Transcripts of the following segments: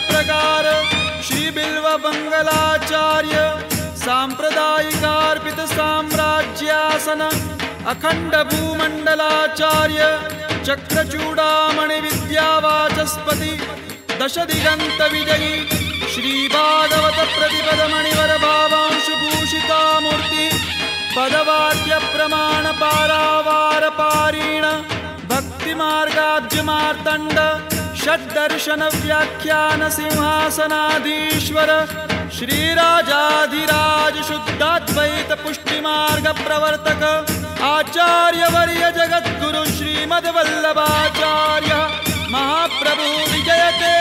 Car श्रीबिल्वमङ्गलाचार्य साम्प्रदायिकार्पित साम्राज्यासन अखण्ड भूमण्डलाचार्य चक्रचूडामणि विद्यावाचस्पति दशदिरन्तविजयि श्रीभागवत प्रतिपद मणिवरभावांशुभूषिता मूर्ति पदवार्य प्रमाणपारावारपारेण भक्तिमार्गाज्यमार्तण्ड विद्यावाचस्पति दश दिगंत विजयी श्री भागवत प्रतिपद मणिवर भावांशु भूषिता मूर्ति पदवाद्य प्रमाण पारावार पारीण भक्ति मार्गाब्ज मार्तंड षड्दर्शन व्याख्यान सिंहासनाधीश्वर श्रीराजाधिराज शुद्धाद्वैत पुष्टि मार्ग प्रवर्तक आचार्य वर्य जगद्गुरु श्रीमद्वल्लभाचार्य महाप्रभु विजयते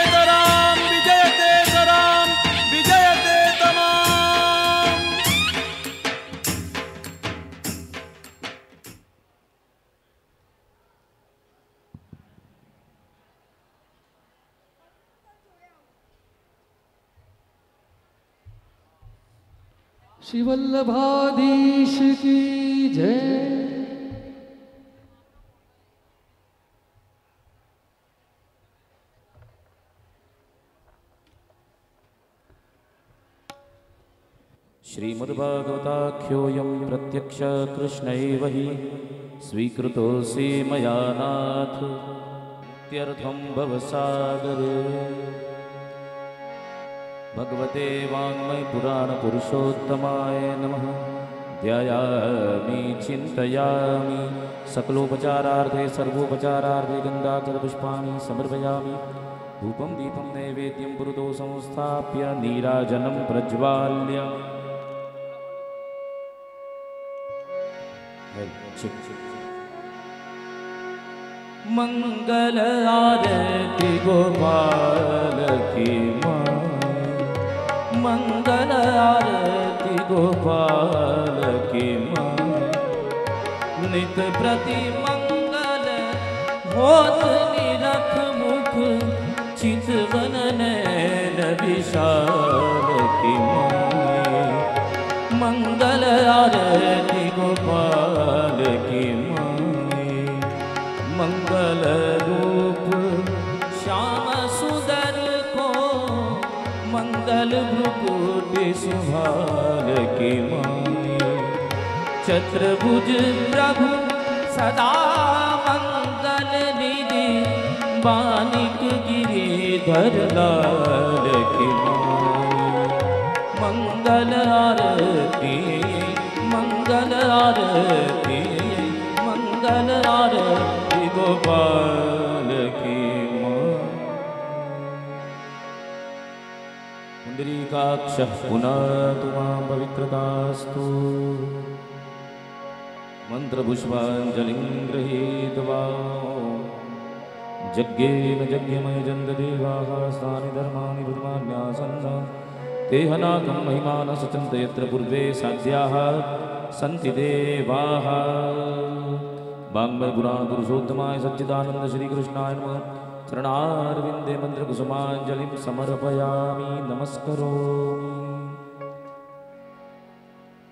श्री वल्लभाधीश की जय। श्रीमद्भागवताख्योऽयं प्रत्यक्ष कृष्ण एव हि स्वीकृतोऽसि मया नाथ। ભગવતે વાંગમય પુરાણ પુરુષોત્તમાય નમઃ ધ્યાયામિ ચિંતયામિ સકલોપચારાર્થે સર્વોપચારાર્થે ગંગાકરપુષ્પાણિ સમર્પયામિ ધૂપમ દીપમ નૈવેદ્યમ પુરુતો સંસ્થાપ્ય નીરાજનમ પ્રજ્વાલ્ય મંગલ આરતી ગોપાલ કી મા मंगल आरती गोपाल की माँ नित प्रति मंगल होत निरख मुख चितवन नैन विशाल की माँ मंगल आरती गोपाल की माए मंगल रूप श्याम सुभाल की माए चतुर्भुज प्रभु सदा मंगल निधि बानिक गिरिधर लाल की माए मंगल आरती मंगल आरती मंगल आरती गोपाल पुण्डरीकाक्षः पुनः तुमां पवित्रतास्तु। मन्त्रपुष्पाञ्जलिं गृहीत्वा यज्ञेन यज्ञमयजन्तदेवाः स्थानि धर्माणि रुद्मान्यासन्न ते हनाकं महिमानः सचन्त यत्र पूर्वे साध्याः सन्ति देवाः। वाङ्मयपुराणपुरुषोत्तमाय सच्चिदानन्द श्रीकृष्णाय नमः ચરણારવિંદે મંત્રકુસુમાંજલિ સમર્પયામી નમસ્કરો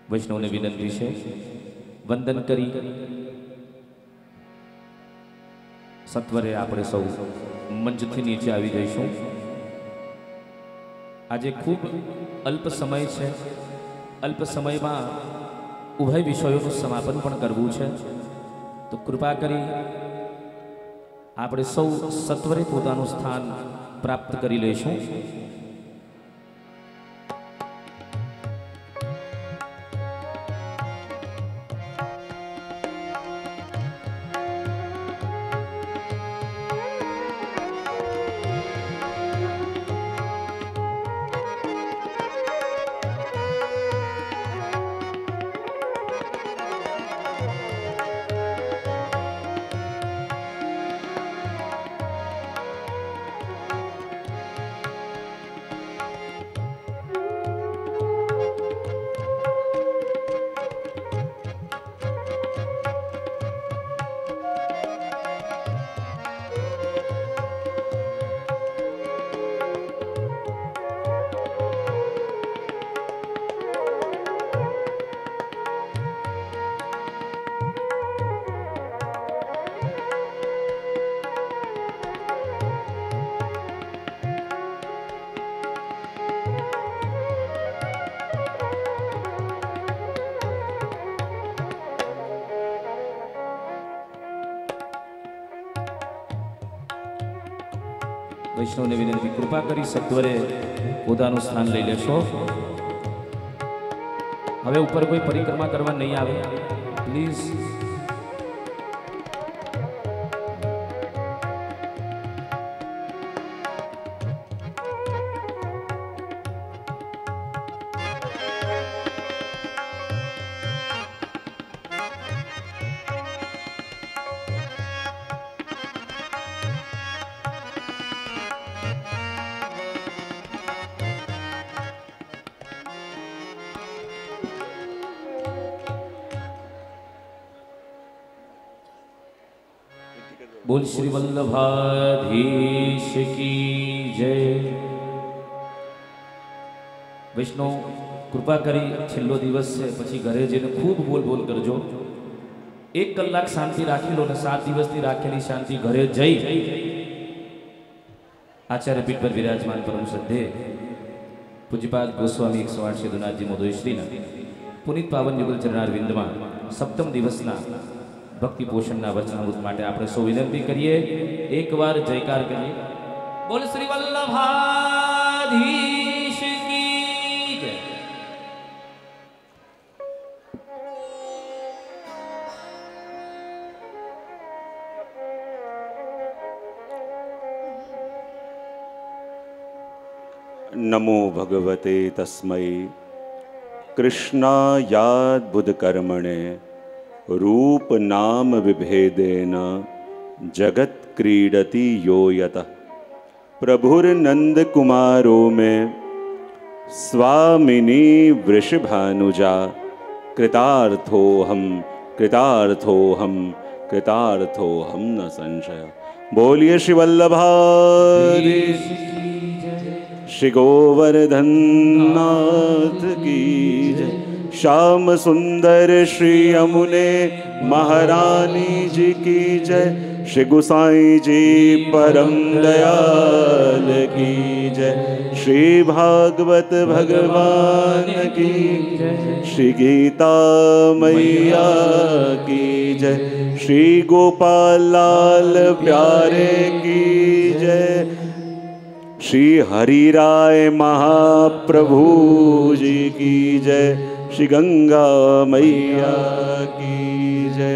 વૈષ્ણવને વિનંતી છે વંદન કરી સત્વરે આપણે સૌ મંચથી નીચે આવી જઈશું આજે ખૂબ અલ્પ સમય છે અલ્પ સમયમાં ઉભય વિષયોનું સમાપન પણ કરવું છે તો કૃપા કરી આપણે સૌ સત્વરે પોતાનું સ્થાન પ્રાપ્ત કરી લઈશું. વૈષ્ણવને વિનંતી, કૃપા કરી સત્વરે પોતાનું સ્થાન લઈ લેશો. હવે ઉપર કોઈ પરિક્રમા કરવા નહીં આવે. પ્લીઝ બોલ શ્રી વલ્લભાધીશ કી જય વૈષ્ણવ કૃપા કરી છેલ્લો દિવસ છે પછી ઘરે જઈને ખૂબ બોલ બોલ કરજો એક કલાક શાંતિ રાખી લો ને સાત દિવસથી રાખેલી શાંતિ ઘરે જઈ આચાર્ય પીઠ પર વિરાજમાન પરમ શ્રદ્ધે પૂજ્યપાદ ગોસ્વામી એકસો આઠ સિદ્ધનાથજી મોદયશ્રીના પુનિત પાવન યુગલ ચરણાર વિંદમાં સપ્તમ દિવસના ભક્તિ પોષણના વચનામૃત માટે આપણે સૌ વિનંતી કરીએ. એકવાર જયકાર કરીએ. બોલ શ્રી વલ્લભાધીશ કી જય. નમો ભગવતે તસ્મૈ. કૃષ્ણાયાદબુધકર્મણે રૂપ નામ વિભેદેન જગત ક્રીડતી યો યત પ્રભુર્નંદકુમારો મે સ્વામિની વૃષભાનુજા કૃતાર્થોહમ કૃતાર્થોહમ કૃતાર્થોહમ ન સંશય બોલીએ શ્રી વલ્લભા શ્રી ગોવર્ધનનાથ કી જય श्याम सुंदर श्री अमुने महारानी जी की जय श्री गुसाई जी परम दयाल की जय श्री भागवत भगवान की श्री गीता मैया की जय श्री गोपाल लाल प्यारे की जय श्री हरि राय महाप्रभु जी की जय શ્રી ગંગા મૈયા કી જય.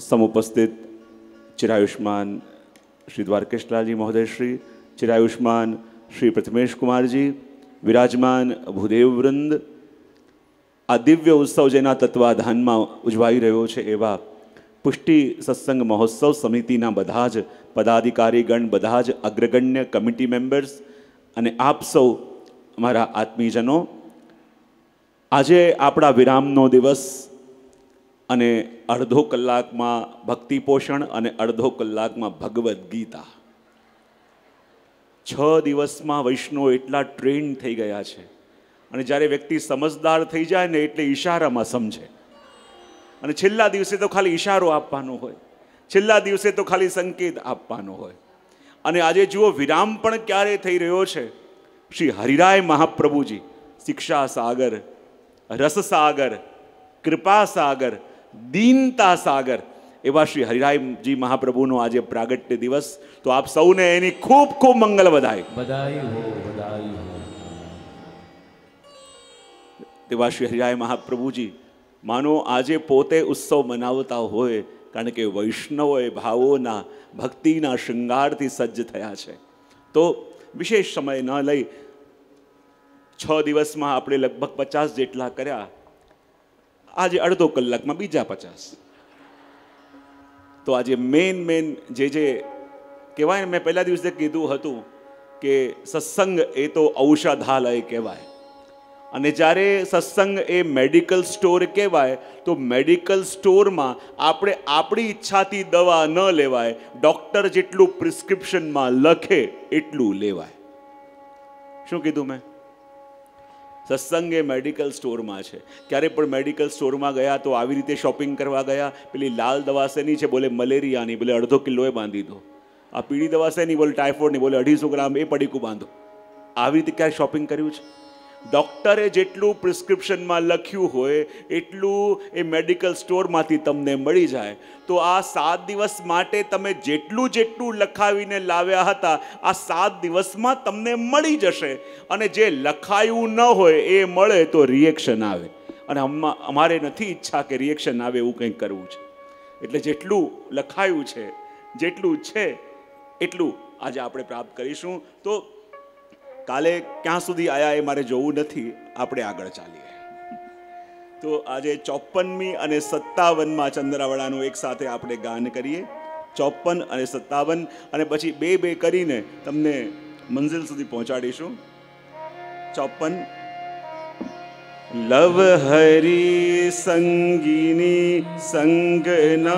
સમુપસ્થિત ચિરાયુષ્માન શ્રી દ્વારકેશલાલજી મહોદયશ્રી ચિરાયુષ્માન શ્રી પ્રથમેશ કુમારજી, વિરાજમાન ભૂદેવવૃંદ આ દિવ્ય ઉત્સવ જેના તત્વાધાનમાં ઉજવાઈ રહ્યો છે એવા પુષ્ટિ સત્સંગ મહોત્સવ સમિતિના બધા જ પદાધિકારીગણ બધા જ અગ્રગણ્ય કમિટી મેમ્બર્સ અને આપ સૌ મારા આત્મીયજનો, આજે આપણા વિરામનો દિવસ અને અડધો કલાકમાં ભક્તિ પોષણ અને અડધો કલાકમાં ભગવદ્ ગીતા. છ દિવસમાં વૈષ્ણવ એટલા ટ્રેન થઈ ગયા છે. અને જ્યારે વ્યક્તિ સમજદાર થઈ જાય ને એટલે ઈશારામાં સમજે. અને છેલ્લા દિવસે તો ખાલી ઈશારો આપવાનો હોય. છેલ્લા દિવસે તો ખાલી સંકેત આપવાનો હોય. અને આજે જુઓ વિરામ પણ ક્યારે થઈ રહ્યો છે? શ્રી હરિરાય મહાપ્રભુજી શિક્ષા સાગર રસ સાગર કૃપા સાગર દીનતા સાગર એવા શ્રી હરિરાયજી મહાપ્રભુનો આજે પ્રાગટ્ય દિવસ. તો આપ સૌને એની ખૂબ ખૂબ મંગલ વધાય. તેવા શ્રી હરિરાય મહાપ્રભુજી માનો આજે પોતે ઉત્સવ મનાવતા હોય કારણ કે વૈષ્ણવ એ ભાવોના ભક્તિના શૃંગારથી સજ્જ થયા છે. તો વિશેષ સમય ન લઈ છ દિવસમાં આપણે લગભગ પચાસ જેટલા કર્યા. આજે અડધો કલાકમાં બીજા પચાસ. તો આજે મેન મેન જે જે કહેવાય મેં પહેલા દિવસે કીધું હતું કે સત્સંગ એ તો ઔષધાલય કહેવાય. અને જ્યારે સત્સંગ એ મેડિકલ સ્ટોર કહેવાય, તો મેડિકલ સ્ટોરમાં આપણે આપણી ઈચ્છાથી દવા ન લેવાય ડૉક્ટર જેટલું પ્રિસ્ક્રિપ્શનમાં લખે એટલું લેવાય. શું કીધું મેં? સત્સંગ એ મેડિકલ સ્ટોરમાં છે. ક્યારે પણ મેડિકલ સ્ટોરમાં ગયા તો આવી રીતે શોપિંગ કરવા ગયા, પેલી લાલ દવા શેની છે બોલે મલેરિયાની, બોલે અડધો કિલોએ બાંધી દો. આ પીળી દવા શેની બોલે ટાઇફોઇડની બોલે અઢીસો ગ્રામ એ પડીકું બાંધો. આવી રીતે ક્યારે શોપિંગ કર્યું છે? ડૉક્ટરે જેટલું પ્રિસ્ક્રિપ્શનમાં લખ્યું હોય, એટલું એ મેડિકલ સ્ટોરમાંથી તમને મળી જાય. તો આ સાત દિવસ માટે તમે જેટલું જેટલું લખાવીને લાવ્યા હતા, આ સાત દિવસમાં તમને મળી જશે. અને જે લખાયું ન હોય, એ મળે તો રિએક્શન આવે. અને અમારે નથી ઈચ્છા કે રિએક્શન આવે એવું કંઈક કરવું છે. એટલે જેટલું લખાયું છે, જેટલું છે, એટલું આજે આપણે પ્રાપ્ત કરીશું. તો કાલે ક્યાં સુધી આયા એ મારે જોવું નથી, આપણે આગળ ચાલીએ. તો આજે ચોપનમી અને સત્તાવનમાં ચંદ્રાવળાનું એક સાથે આપણે ગાન કરીએ. ચોપન અને સત્તાવન, અને પછી બે બે કરીને તમને મંઝિલ સુધી પહોંચાડીશું. ચોપન લવ હરી સંગીની સંગના,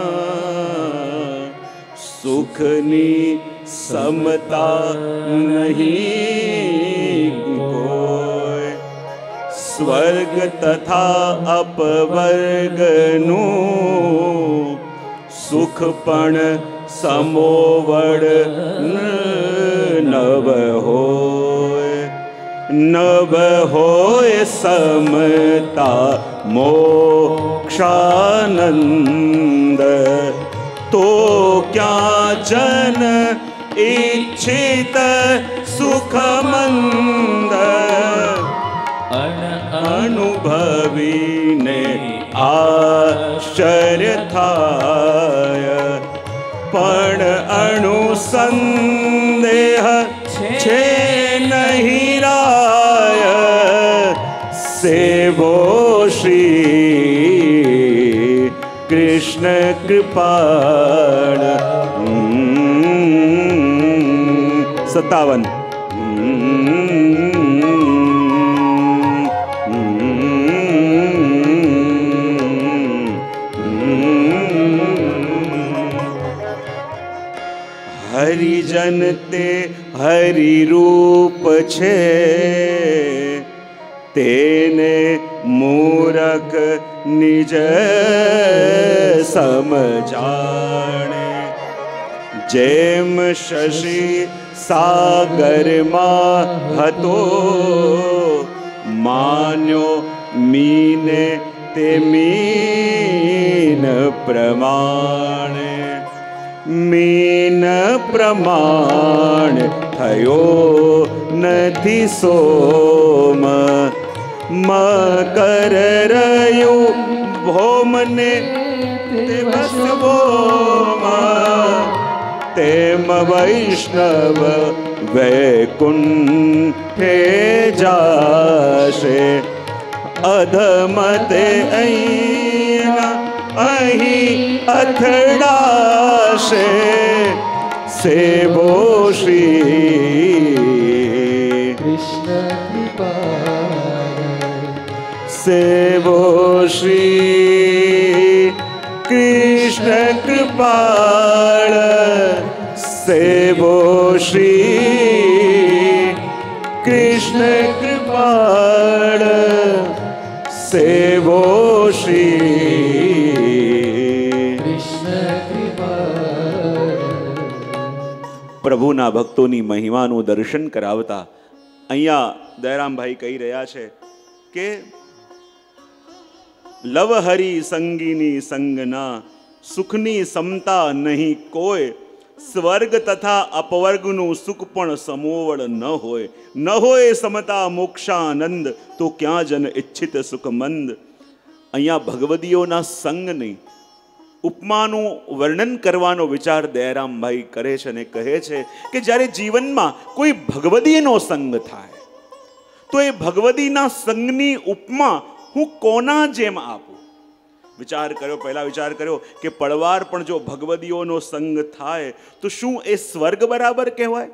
સુખની સમતા નહીં કોઈ સ્વર્ગ તથા અપવર્ગનું સુખ પણ સમોવડ નવ હોય નવ હોય સમતા મોક્ષાનંદ તો ક્યાં જન ઈચ્છિત સુખમંદ અનુભવીને આશ્ચર્ય થાય. પણ અણુસંદેહ છે નહીં રાય. સેવો શ્રી કૃષ્ણ સત્તાવન. હરિજન તે હરિરૂપ છે. તેને મૂરખ નિજ સમજાણે. જેમ શશી સાગરમાં હતો. માન્યો મીને તે મીન પ્રમાણે. મીન પ્રમાણ થયો નથી સોમ. મકર રહ્યું ભોમને તે વસવોમાં. તેમ વૈષ્ણવ વૈકુંઠે જાશે અધમતે અહીંયા અહીં અથડાશે સેવો શ્રી કૃષ્ણ સેવો શ્રી કૃષ્ણ કૃપાળ સેવો શ્રી કૃષ્ણ કૃપાળ સેવો શ્રી. પ્રભુના ભક્તોની મહિમાનું દર્શન કરાવતા અહીંયા દયરામભાઈ કહી રહ્યા છે કે, લવહરી સંગીની સંગના સુખની સમતા નહીં કોઈ. સ્વર્ગ તથા અપવર્ગનું સુખ પણ સમોવળ ન હોય. ન હોય સમતા મોક્ષાનંદ, તો ક્યાં જન ઈચ્છિત સુખમંદ. અહીંયા ભગવદીઓના સંગની ઉપમાનું વર્ણન કરવાનો વિચાર દયારામભાઈ કરે છે અને કહે છે કે જ્યારે જીવનમાં કોઈ ભગવદીનો સંગ થાય, તો એ ભગવદીના સંગની ઉપમા હું કોના જેમ આપું? વિચાર કર્યો, પહેલાં વિચાર કર્યો કે પડવાર પણ જો ભગવદીઓનો સંગ થાય, તો શું એ સ્વર્ગ બરાબર કહેવાય?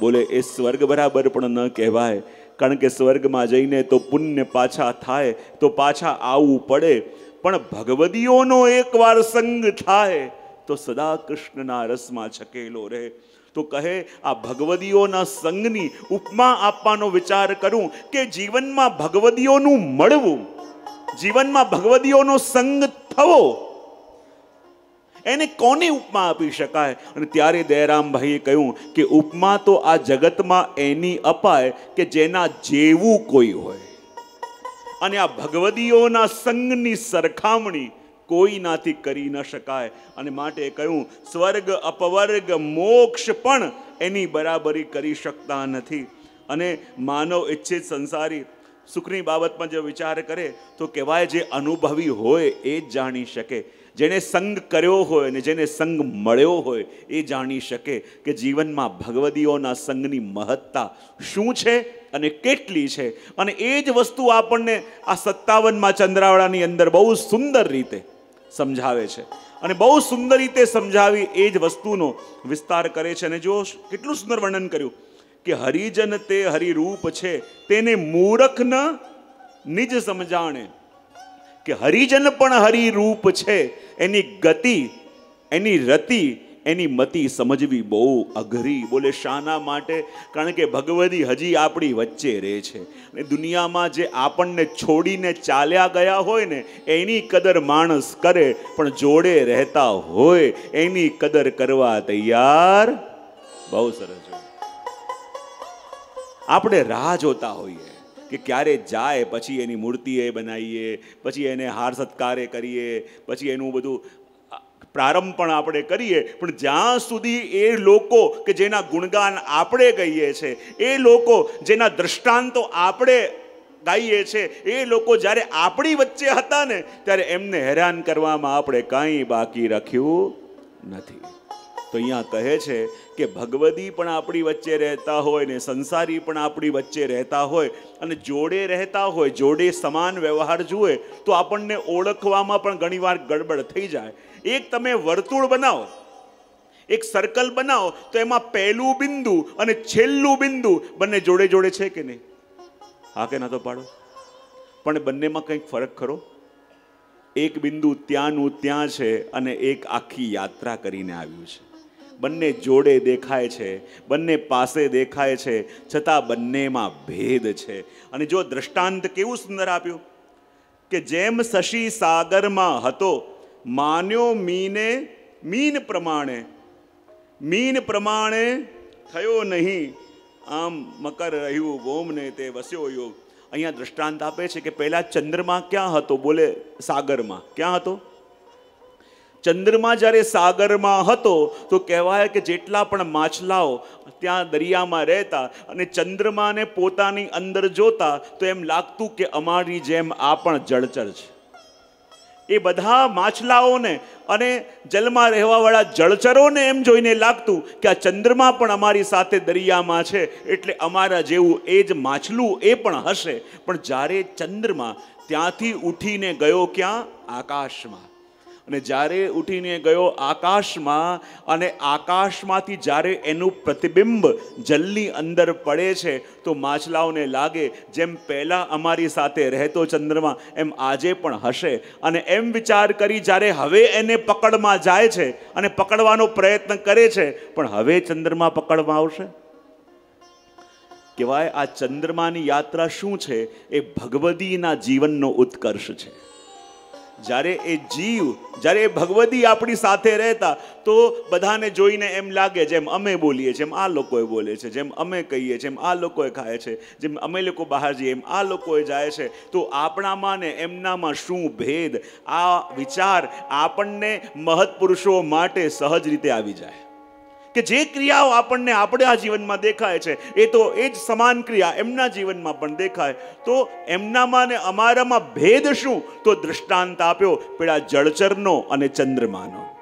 બોલે, એ સ્વર્ગ બરાબર પણ ન કહેવાય. કારણ કે સ્વર્ગમાં જઈને તો પુણ્ય પાછા થાય, તો પાછા આવવું પડે. પણ ભગવદીઓનો એકવાર સંગ થાય, તો સદા કૃષ્ણના રસમાં છકેલો રહે. તો કહે, આ ભગવદીઓના સંગની ઉપમા આપવાનો વિચાર કરું કે જીવનમાં ભગવદીઓનું મળવું. જીવનમાં ભગવદીઓનો સંગ થવો, એને કોની ઉપમા આપી શકાય? અને ત્યારે દયારામભાઈએ કહ્યું કે ઉપમા તો આ જગતમાં એની અપાય કે જેના જેવું કોઈ હોય. અને આ ભગવદીઓના સંગની સરખામણી કોઈનાથી કરી ન શકાય. અને માટે કહ્યું, સ્વર્ગ અપવર્ગ મોક્ષ પણ એની બરાબરી કરી શકતા નથી. અને માનવ ઈચ્છિત સંસારી સુખની બાબતમાં જો વિચાર કરે તો કહેવાય જે અનુભવી હોય એ જ જાણી શકે. જેણે સંગ કર્યો હોય અને જેને સંગ મળ્યો હોય એ જાણી શકે કે જીવનમાં ભગવદીઓના સંગની મહત્તા શું છે અને કેટલી છે. અને એ જ વસ્તુ આપણને આ સત્તાવનમાં ચંદ્રાવળાની અંદર બહુ સુંદર રીતે સમજાવે છે. અને બહુ સુંદર રીતે સમજાવી એ જ વસ્તુનો વિસ્તાર કરે છે. અને જો કેટલું સુંદર વર્ણન કર્યું. કે હરિજન તે હરિરૂપ છે, તેને મૂરખ ન નિજ સમજાણે. કે હરિજન પણ હરિરૂપ છે, એની ગતિ, એની રતિ, એની મતિ સમજવી બહુ અઘરી. બોલે, શાના માટે? કારણ કે ભગવદી હજી આપણી વચ્ચે રહે છે. અને દુનિયામાં જે આપણને છોડીને ચાલ્યા ગયા હોય ને, એની કદર માણસ કરે, પણ જોડે રહેતા હોય, એની કદર કરવા તૈયાર? બહુ સરસ. આપણે રાહ જોતા હોઈએ કે ક્યારે જાય, પછી એની મૂર્તિ એ બનાવીએ, પછી એને હાર સત્કારે કરીએ, પછી એનું બધું પ્રારંભ પણ આપણે કરીએ, પણ જ્યાં સુધી એ લોકો કે જેના ગુણગાન આપણે કહીએ છે, એ લોકો જેના દ્રષ્ટાંતો આપણે ગાઈએ છે, એ લોકો જ્યારે આપણી વચ્ચે હતા ને, ત્યારે એમને હેરાન કરવામાં આપણે કાંઈ બાકી રાખ્યું નથી. તો અહીંયા કહે છે કે ભગવદી પણ આપણી વચ્ચે રહેતા હોય ને સંસારી પણ આપણી વચ્ચે રહેતા હોય અને જોડે રહેતા હોય, જોડે સમાન વ્યવહાર જુએ, તો આપણને ઓળખવામાં પણ ઘણીવાર ગડબડ થઈ જાય. એક તમે વર્તુળ બનાવો, એક સર્કલ બનાવો, તો એમાં પહેલું બિંદુ અને છેલ્લું બિંદુ બંને જોડે જોડે છે કે નહીં? હા કે ના તો પાડો. પણ બંનેમાં કંઈક ફરક ખરો? એક બિંદુ ત્યાંનું ત્યાં છે અને એક આખી યાત્રા કરીને આવ્યું છે. બંને જોડે દેખાય છે, બંને પાસે દેખાય છે, છતાં બંનેમાં ભેદ છે. અને જો દ્રષ્ટાંત કેવું સુંદર આપ્યું? કે જેમ શશી સાગરમાં હતો, માન્યો મીને મીન પ્રમાણે મીન પ્રમાણે થયો નહીં. આમ મકર રહ્યું ગોમને તે વસ્યો યોગ. અહીંયા દ્રષ્ટાંત આપે છે કે પહેલાં ચંદ્રમાં ક્યાં હતો? બોલે સાગરમાં. ક્યાં હતો? ચંદ્રમાં જ્યારે સાગરમાં હતો, તો કહેવાય કે જેટલા પણ માછલાઓ ત્યાં દરિયામાં રહેતા અને ચંદ્રમાને પોતાની અંદર જોતા, તો એમ લાગતું કે અમારી જેમ આ પણ જળચર છે. એ બધા માછલાઓને અને જલમાં રહેવાવાળા જળચરોને એમ જોઈને લાગતું કે આ ચંદ્રમા પણ અમારી સાથે દરિયામાં છે, એટલે અમારા જેવું એ જ માછલું એ પણ હશે. પણ જ્યારે ચંદ્રમા ત્યાંથી ઉઠીને ગયો ક્યાં? આકાશમાં. અને જ્યારે ઉઠીને ગયો આકાશમાં, અને આકાશમાંથી જ્યારે એનું પ્રતિબિંબ જલની અંદર પડે છે, તો માછલાઓને લાગે, જેમ પહેલાં અમારી સાથે રહેતો ચંદ્રમા, એમ આજે પણ હશે. અને એમ વિચાર કરી જ્યારે હવે એને પકડમાં જાય છે, અને પકડવાનો પ્રયત્ન કરે છે, પણ હવે ચંદ્રમાં પકડમાં આવશે? કહેવાય, આ ચંદ્રમાની યાત્રા શું છે? એ ભગવદીના જીવનનો ઉત્કર્ષ છે. જ્યારે એ જીવ, જ્યારે એ ભગવદી આપણી સાથે રહેતા, તો બધાને જોઈને એમ લાગે જેમ અમે બોલીએ, જેમ આ લોકોએ બોલે છે, જેમ અમે કહીએ, જેમ આ લોકોએ ખાય છે, જેમ અમે લોકો બહાર જઈએ, એમ આ લોકોએ જાય છે. તો આપણામાં ને એમનામાં શું ભેદ? આ વિચાર આપણને મહત્પુરુષો માટે સહજ રીતે આવી જાય. કે જે ક્રિયાઓ આપણને આપણે જીવનમાં દેખાય છે, એ તો એ જ સમાન ક્રિયા એમના જીવનમાં પણ દેખાય. તો એમનામાં ને અમારામાં ભેદ શું? તો દૃષ્ટાંત આપ્યો, પેલા જળચરનો અને ચંદ્રમાનો.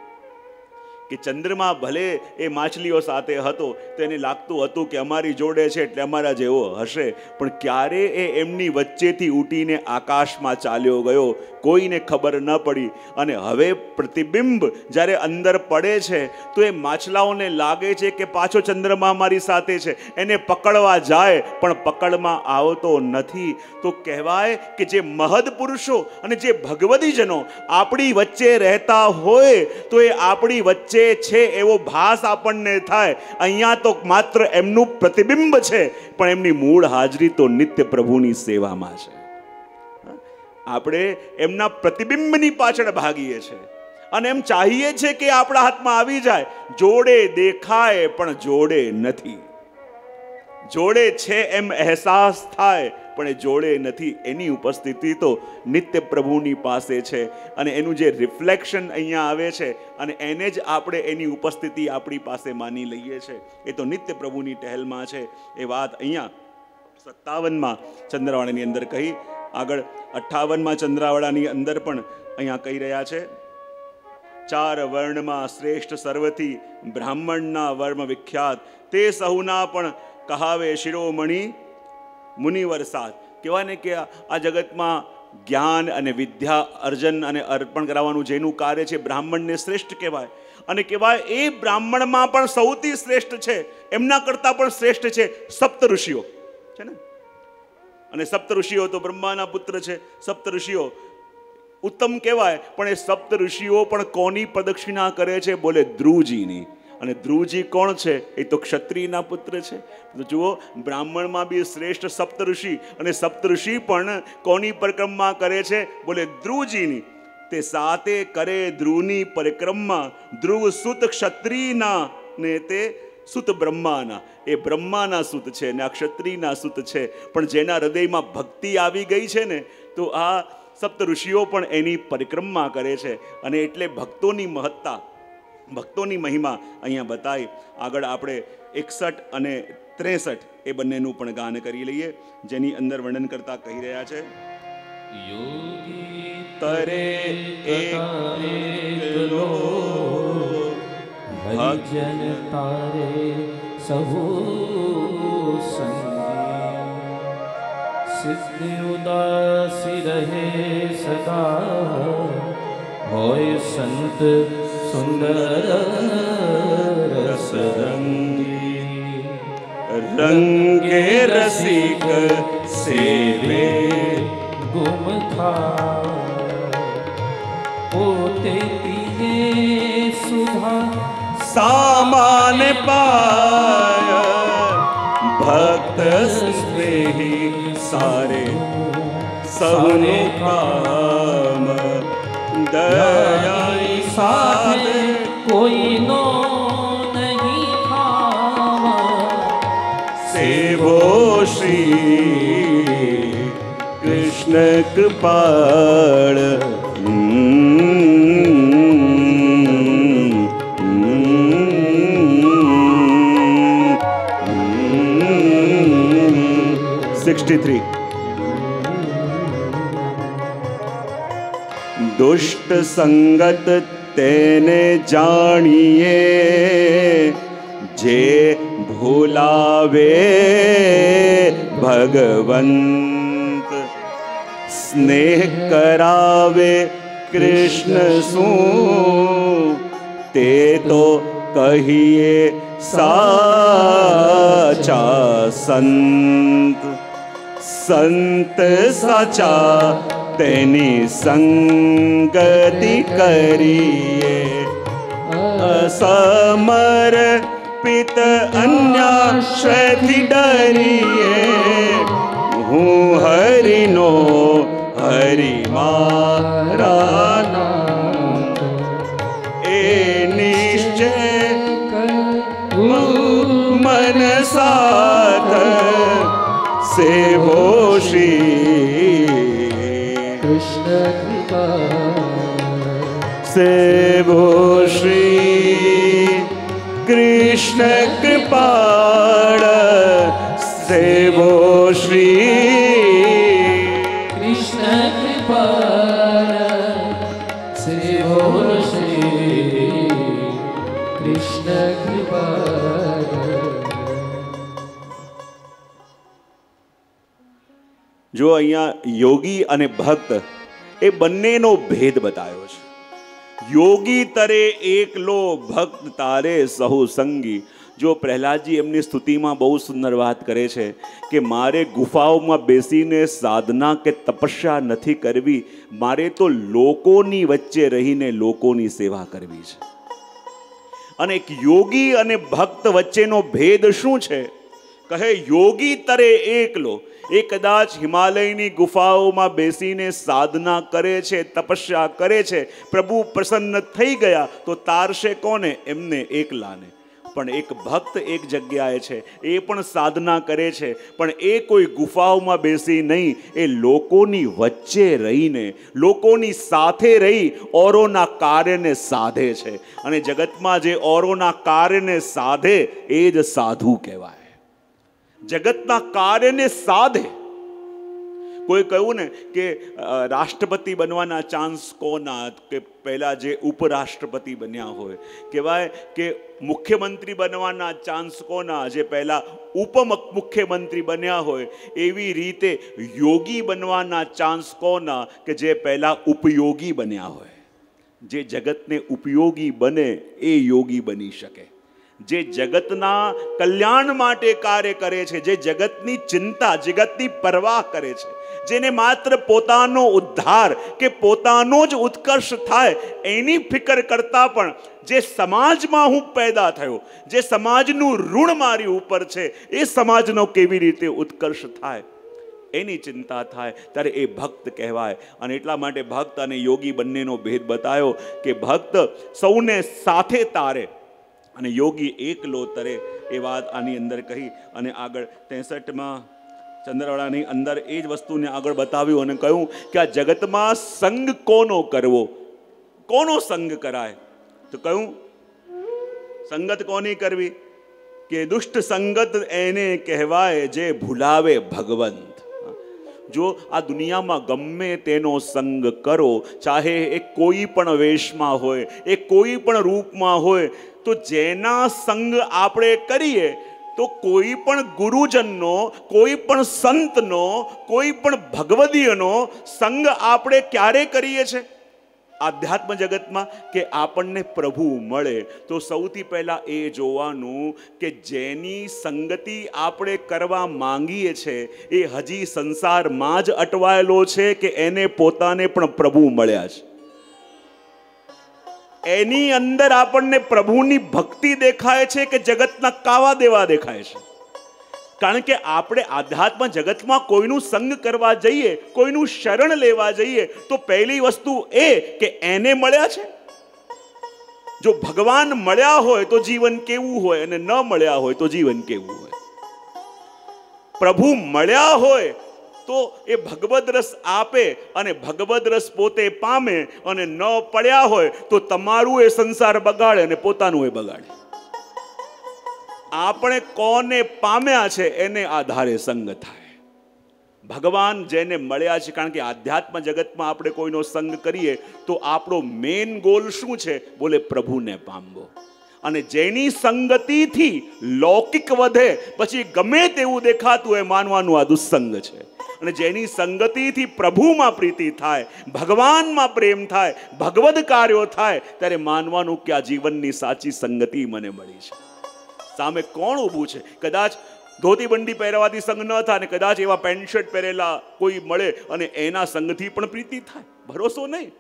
કે ચંદ્રમા ભલે એ માછલીઓ સાથે હતો તો એને લાગતું હતું કે અમારી જોડે છે એટલે અમારા જેવો હશે. પણ ક્યારે એ એમની વચ્ચેથી ઉઠીને આકાશમાં ચાલ્યો ગયો, કોઈને ખબર ન પડી. અને હવે પ્રતિબિંબ જ્યારે અંદર પડે છે, તો એ માછલાઓને લાગે છે કે પાછો ચંદ્રમા અમારી સાથે છે. એને પકડવા જાય, પણ પકડમાં આવતો નથી. તો કહેવાય કે જે મહદ પુરુષો અને જે ભગવદીજનો આપણી વચ્ચે રહેતા હોય, તો એ આપણી વચ્ચે છે એવો ભાસ આપણને થાય, અહીંયા તો માત્ર એમનું પ્રતિબિંબ છે, પણ એમની મૂળ હાજરી તો નિત્ય પ્રભુની સેવામાં છે. આપણે એમના પ્રતિબિંબની પાછળ ભાગીએ છીએ અને એમ ચાહીએ છે કે આપણા હાથમાં આવી જાય, જોડે દેખાય પણ જોડે નથી. જોડે છે એમ અહેસાસ થાય પણ એ જોડે નથી, એની ઉપસ્થિતિ તો નિત્ય પ્રભુની પાસે છે. અને એનું જે રિફ્લેક્શન અહીંયા આવે છે, અને એને જ આપણે એની ઉપસ્થિતિ આપણી પાસે માની લઈએ છે. એ તો નિત્ય પ્રભુની ટહેલમાં છે. એ વાત અહીંયા સત્તાવનમાં ચંદ્રવાળાની અંદર કહી, આગળ અઠ્ઠાવનમાં ચંદ્રાવાળાની અંદર પણ અહીંયા કહી રહ્યા છે. ચાર વર્ણમાં શ્રેષ્ઠ સર્વથી બ્રાહ્મણના વર્મ વિખ્યાત. તે સહુના પણ કહાવે શિરોમણી મુનિવર સાથ. કહેવાય ને કે આ જગતમાં જ્ઞાન અને વિદ્યા, અર્જન અને અર્પણ કરાવવાનું જેનું કાર્ય છે, બ્રાહ્મણને શ્રેષ્ઠ કહેવાય. અને કહેવાય, એ બ્રાહ્મણમાં પણ સૌથી શ્રેષ્ઠ છે, એમના કરતાં પણ શ્રેષ્ઠ છે સપ્ત ઋષિઓ. છે ને? અને સપ્ત ઋષિઓ તો બ્રહ્માના પુત્ર છે, સપ્ત ઋષિઓ. ઉત્તમ કહેવાય, પણ એ સપ્ત ઋષિઓ પણ કોની પ્રદક્ષિણા કરે છે? બોલે, ધ્રુવજીની. અને ધ્રુવજી કોણ છે? એ તો ક્ષત્રિયના પુત્ર છે. તો જુઓ, બ્રાહ્મણમાં બી શ્રેષ્ઠ સપ્ત ઋષિ અને સપ્ત ઋષિ પણ કોની પરિક્રમા કરે છે? બોલે ધ્રુવજીની. તે સાતે કરે ધ્રુવની પરિક્રમા. ધ્રુવ સુત ક્ષત્રિયના ને તે સુત બ્રહ્માના. એ બ્રહ્માના સુત છે ને આ ક્ષત્રિયના સુત છે. પણ જેના હૃદયમાં ભક્તિ આવી ગઈ છે ને, તો આ સપ્ત ઋષિઓ પણ એની પરિક્રમા કરે છે. અને એટલે ભક્તોની મહત્તા ભક્તોની મહિમા અહીંયા બતાવી આગળ આપણે એકસઠ અને ત્રેસઠ એ બંનેનું પણ ગાન કરી લઈએ જેની અંદર વર્ણન કરતા કહી રહ્યા છે. યોગી તરે એક હરિજન તારે સહુ સિદ્ધિ ઉદાસી રહે સદા હોય સંત સુંદર રસરંગી રંગે રસિક સેવે ગુમ થા પોતે પીએ સુધા સામાન પાય ભક્ત સ્નેહી સારે સૌને કામ દયાઈ કૃષ્ણ કૃપાળ સિક્સટી થ્રી દુષ્ટ સંગત તેને જાણીએ જે ભૂલાવે ભગવંત સ્નેહ કરાવે કૃષ્ણ શું? તે તો કહીએ સાચા સંત. સંત સાચા તેની સંગતિ કરીએ. અસમર્પિત અન્યાશ્રયથી ડરીએ. હું હરિનો હરિ મારા એ નિશ્ચય મન સાથ સે શ્રી કૃષ્ણ કૃપા. સેવો અહીંયા યોગી અને ભક્ત એ બંનેનો ભેદ બતાવ્યો છે. યોગી તરે એકલો, ભક્ત તારે સહુ સંગી. જો પ્રહલાદજી એમની સ્તુતિમાં બહુ સુંદર વાત કરે છે કે મારે ગુફાઓમાં બેસીને સાધના કે તપસ્યા નથી કરવી, મારે તો લોકોની વચ્ચે રહીને લોકોની સેવા કરવી છે. અને એક યોગી અને ભક્ત વચ્ચેનો ભેદ શું છે? કહે, યોગી તરે એકલો એ કદાચ હિમાલયની ગુફાઓમાં બેસીને સાધના કરે છે, તપસ્યા કરે છે, પ્રભુ પ્રસન્ન થઈ ગયા, તો તારશે કોને? એમને એકલાને. પણ એક ભક્ત એક જગ્યાએ છે, એ પણ સાધના કરે છે, પણ એ કોઈ ગુફાઓમાં બેસી નહીં, એ લોકોની વચ્ચે રહીને, લોકોની સાથે રહી ઓરોના કાર્યને સાધે છે. અને જગતમાં જે ઓરોના કાર્યને સાધે, એ જ સાધુ કહેવાય. જગતના કાર્યને સાધે. કોઈ કહ્યું ને કે રાષ્ટ્રપતિ બનવાના ચાન્સ કોના? કે પહેલાં જે ઉપરાષ્ટ્રપતિ બન્યા હોય. કહેવાય કે મુખ્યમંત્રી બનવાના ચાન્સ કોના? જે પહેલાં ઉપ મુખ્યમંત્રી બન્યા હોય. એવી રીતે યોગી બનવાના ચાન્સ કોના? કે જે પહેલાં ઉપયોગી બન્યા હોય. જે જગતને ઉપયોગી બને, એ યોગી બની શકે. જે જગતના કલ્યાણ માટે કાર્ય કરે છે, જે જગતની ચિંતા, જગતની પરવાહ કરે છે, જેને માત્ર પોતાનો ઉદ્ધાર કે પોતાનો જ ઉત્કર્ષ થાય એની ફિકર કરતા પણ જે સમાજમાં હું પેદા થયો, જે સમાજનું ઋણ મારી ઉપર છે, એ સમાજનો કેવી રીતે ઉત્કર્ષ થાય? એની ચિંતા થાય, ત્યારે એ ભક્ત કહેવાય. અને એટલા માટે ભક્ત અને યોગી બંનેનો ભેદ બતાવ્યો કે ભક્ત સૌને સાથે તારે અને યોગી એકલો તરે એ વાત આની અંદર કહી અને આગળ ત્રેસઠમાં ચંદ્રવાળાની અંદર એ જ વસ્તુને આગળ બતાવ્યું અને કહ્યું કે આ જગતમાં સંગ કોનો કરવો? કોનો સંગ કરાય? તો કહ્યું, સંગત કોની કરવી? કે દુષ્ટ સંગત એને કહેવાય જે ભૂલાવે ભગવંત. જો આ દુનિયામાં ગમે તેનો સંગ કરો, ચાહે એ કોઈ પણ વેશમાં હોય, એ કોઈ પણ રૂપમાં હોય તો જેના સંગ આપણે કરીએ, તો કોઈ પણ ગુરુજનનો, કોઈ પણ સંતનો, કોઈ પણ ભગવદીયનો સંગ આપણે ક્યારે કરીએ છીએ આધ્યાત્મ જગતમાં કે આપણને પ્રભુ મળે, તો સૌથી પહેલાં એ જોવાનું કે જેની સંગતિ આપણે કરવા માંગીએ છે, એ હજી સંસારમાં જ અટવાયેલો છે કે એને પોતાને પણ પ્રભુ મળ્યા છે? એની અંદર આપણને પ્રભુની ભક્તિ દેખાય છે કે જગતના કાવા દેવા દેખાય છે? કારણ કે આપણે આધ્યાત્મ જગતમાં કોઈનું સંગ કરવા જઈએ, કોઈનું શરણ લેવા જઈએ, તો પહેલી વસ્તુ એ કે એને મળ્યા છે. જો ભગવાન મળ્યા હોય તો જીવન કેવું હોય અને ન મળ્યા હોય તો જીવન કેવું હોય? પ્રભુ મળ્યા હોય તો એ ભગવદ રસ આપે અને ભગવદ રસ પોતે પામે અને ન પડ્યા હોય તો તમારું એ સંસાર બગાડે અને પોતાનું એ બગાડે. આપણે કોને પામ્યા છે એને આધારે સંગ થાય. ભગવાન જેને મળ્યા છે, કારણ કે આધ્યાત્મ જગતમાં આપણે કોઈનો સંગ કરીએ, તો આપણો મેઇન ગોલ શું છે? બોલે પ્રભુને પામવો. અને જેની સંગતિથી લૌકિક વધે, પછી ગમે તેવું દેખાતું એ માનવાનું આ દુસ્સંગ છે. અને જેની સંગતિથી પ્રભુમાં પ્રીતિ થાય, ભગવાનમાં પ્રેમ થાય, ભગવદ કાર્યો થાય, ત્યારે માનવાનું કે આ જીવનની સાચી સંગતિ મને મળી છે. સામે કોણ ઊભું છે? કદાચ ધોતી બંડી પહેરવાથી સંગ ન થાય અને કદાચ એવા પેન્ટ શર્ટ પહેરેલા કોઈ મળે અને એના સંગથી પણ પ્રીતિ થાય. ભરોસો નહીં.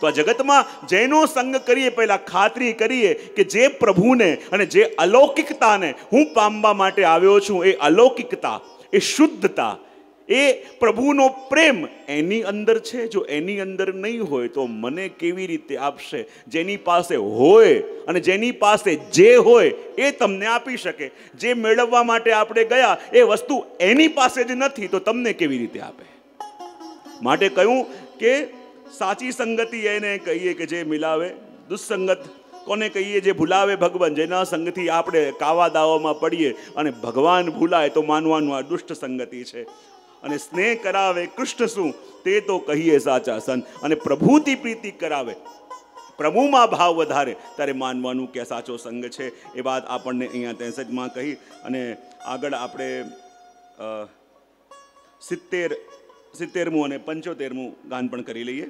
તો આ જગતમાં જેનો સંગ કરીએ, પહેલા ખાતરી કરીએ કે જે પ્રભુને અને જે અલૌકિકતાને હું પામવા માટે આવ્યો છું, એ અલૌકિકતા, એ શુદ્ધતા એ પ્રભુનો પ્રેમ એની અંદર છે. જો એની અંદર નહીં હોય તો મને કેવી રીતે આપશે? જેની પાસે હોય અને જેની પાસે જે હોય એ તમને આપી શકે. જે મેળવવા માટે આપણે ગયા એ વસ્તુ એની પાસે જ નથી તો તમને કેવી રીતે આપે? માટે કહ્યું કે સાચી સંગતિ એને કહીએ કે જે મિલાવે. દુસ્સંગત કોને કહીએ જે ભૂલાવે ભગવાન? જેના સંગથી આપણે કાવા દાવામાં પડીએ અને ભગવાન ભૂલાય તો માનવાનું આ દુષ્ટ સંગતિ છે. અને સ્નેહ કરાવે કૃષ્ણ શું? તે તો કહીએ સાચા સન. અને પ્રભુતિ પ્રીતિ કરાવે. પ્રભુમાં ભાવ વધારે. ત્યારે માનવાનું કે સાચો સંગ છે. એ વાત આપણને અહીંયા ત્રેસઠમાં કહી. અને આગળ આપણે સિત્તેર, સિત્તેરમું અને પંચોતેરમું ગાન પણ કરી લઈએ.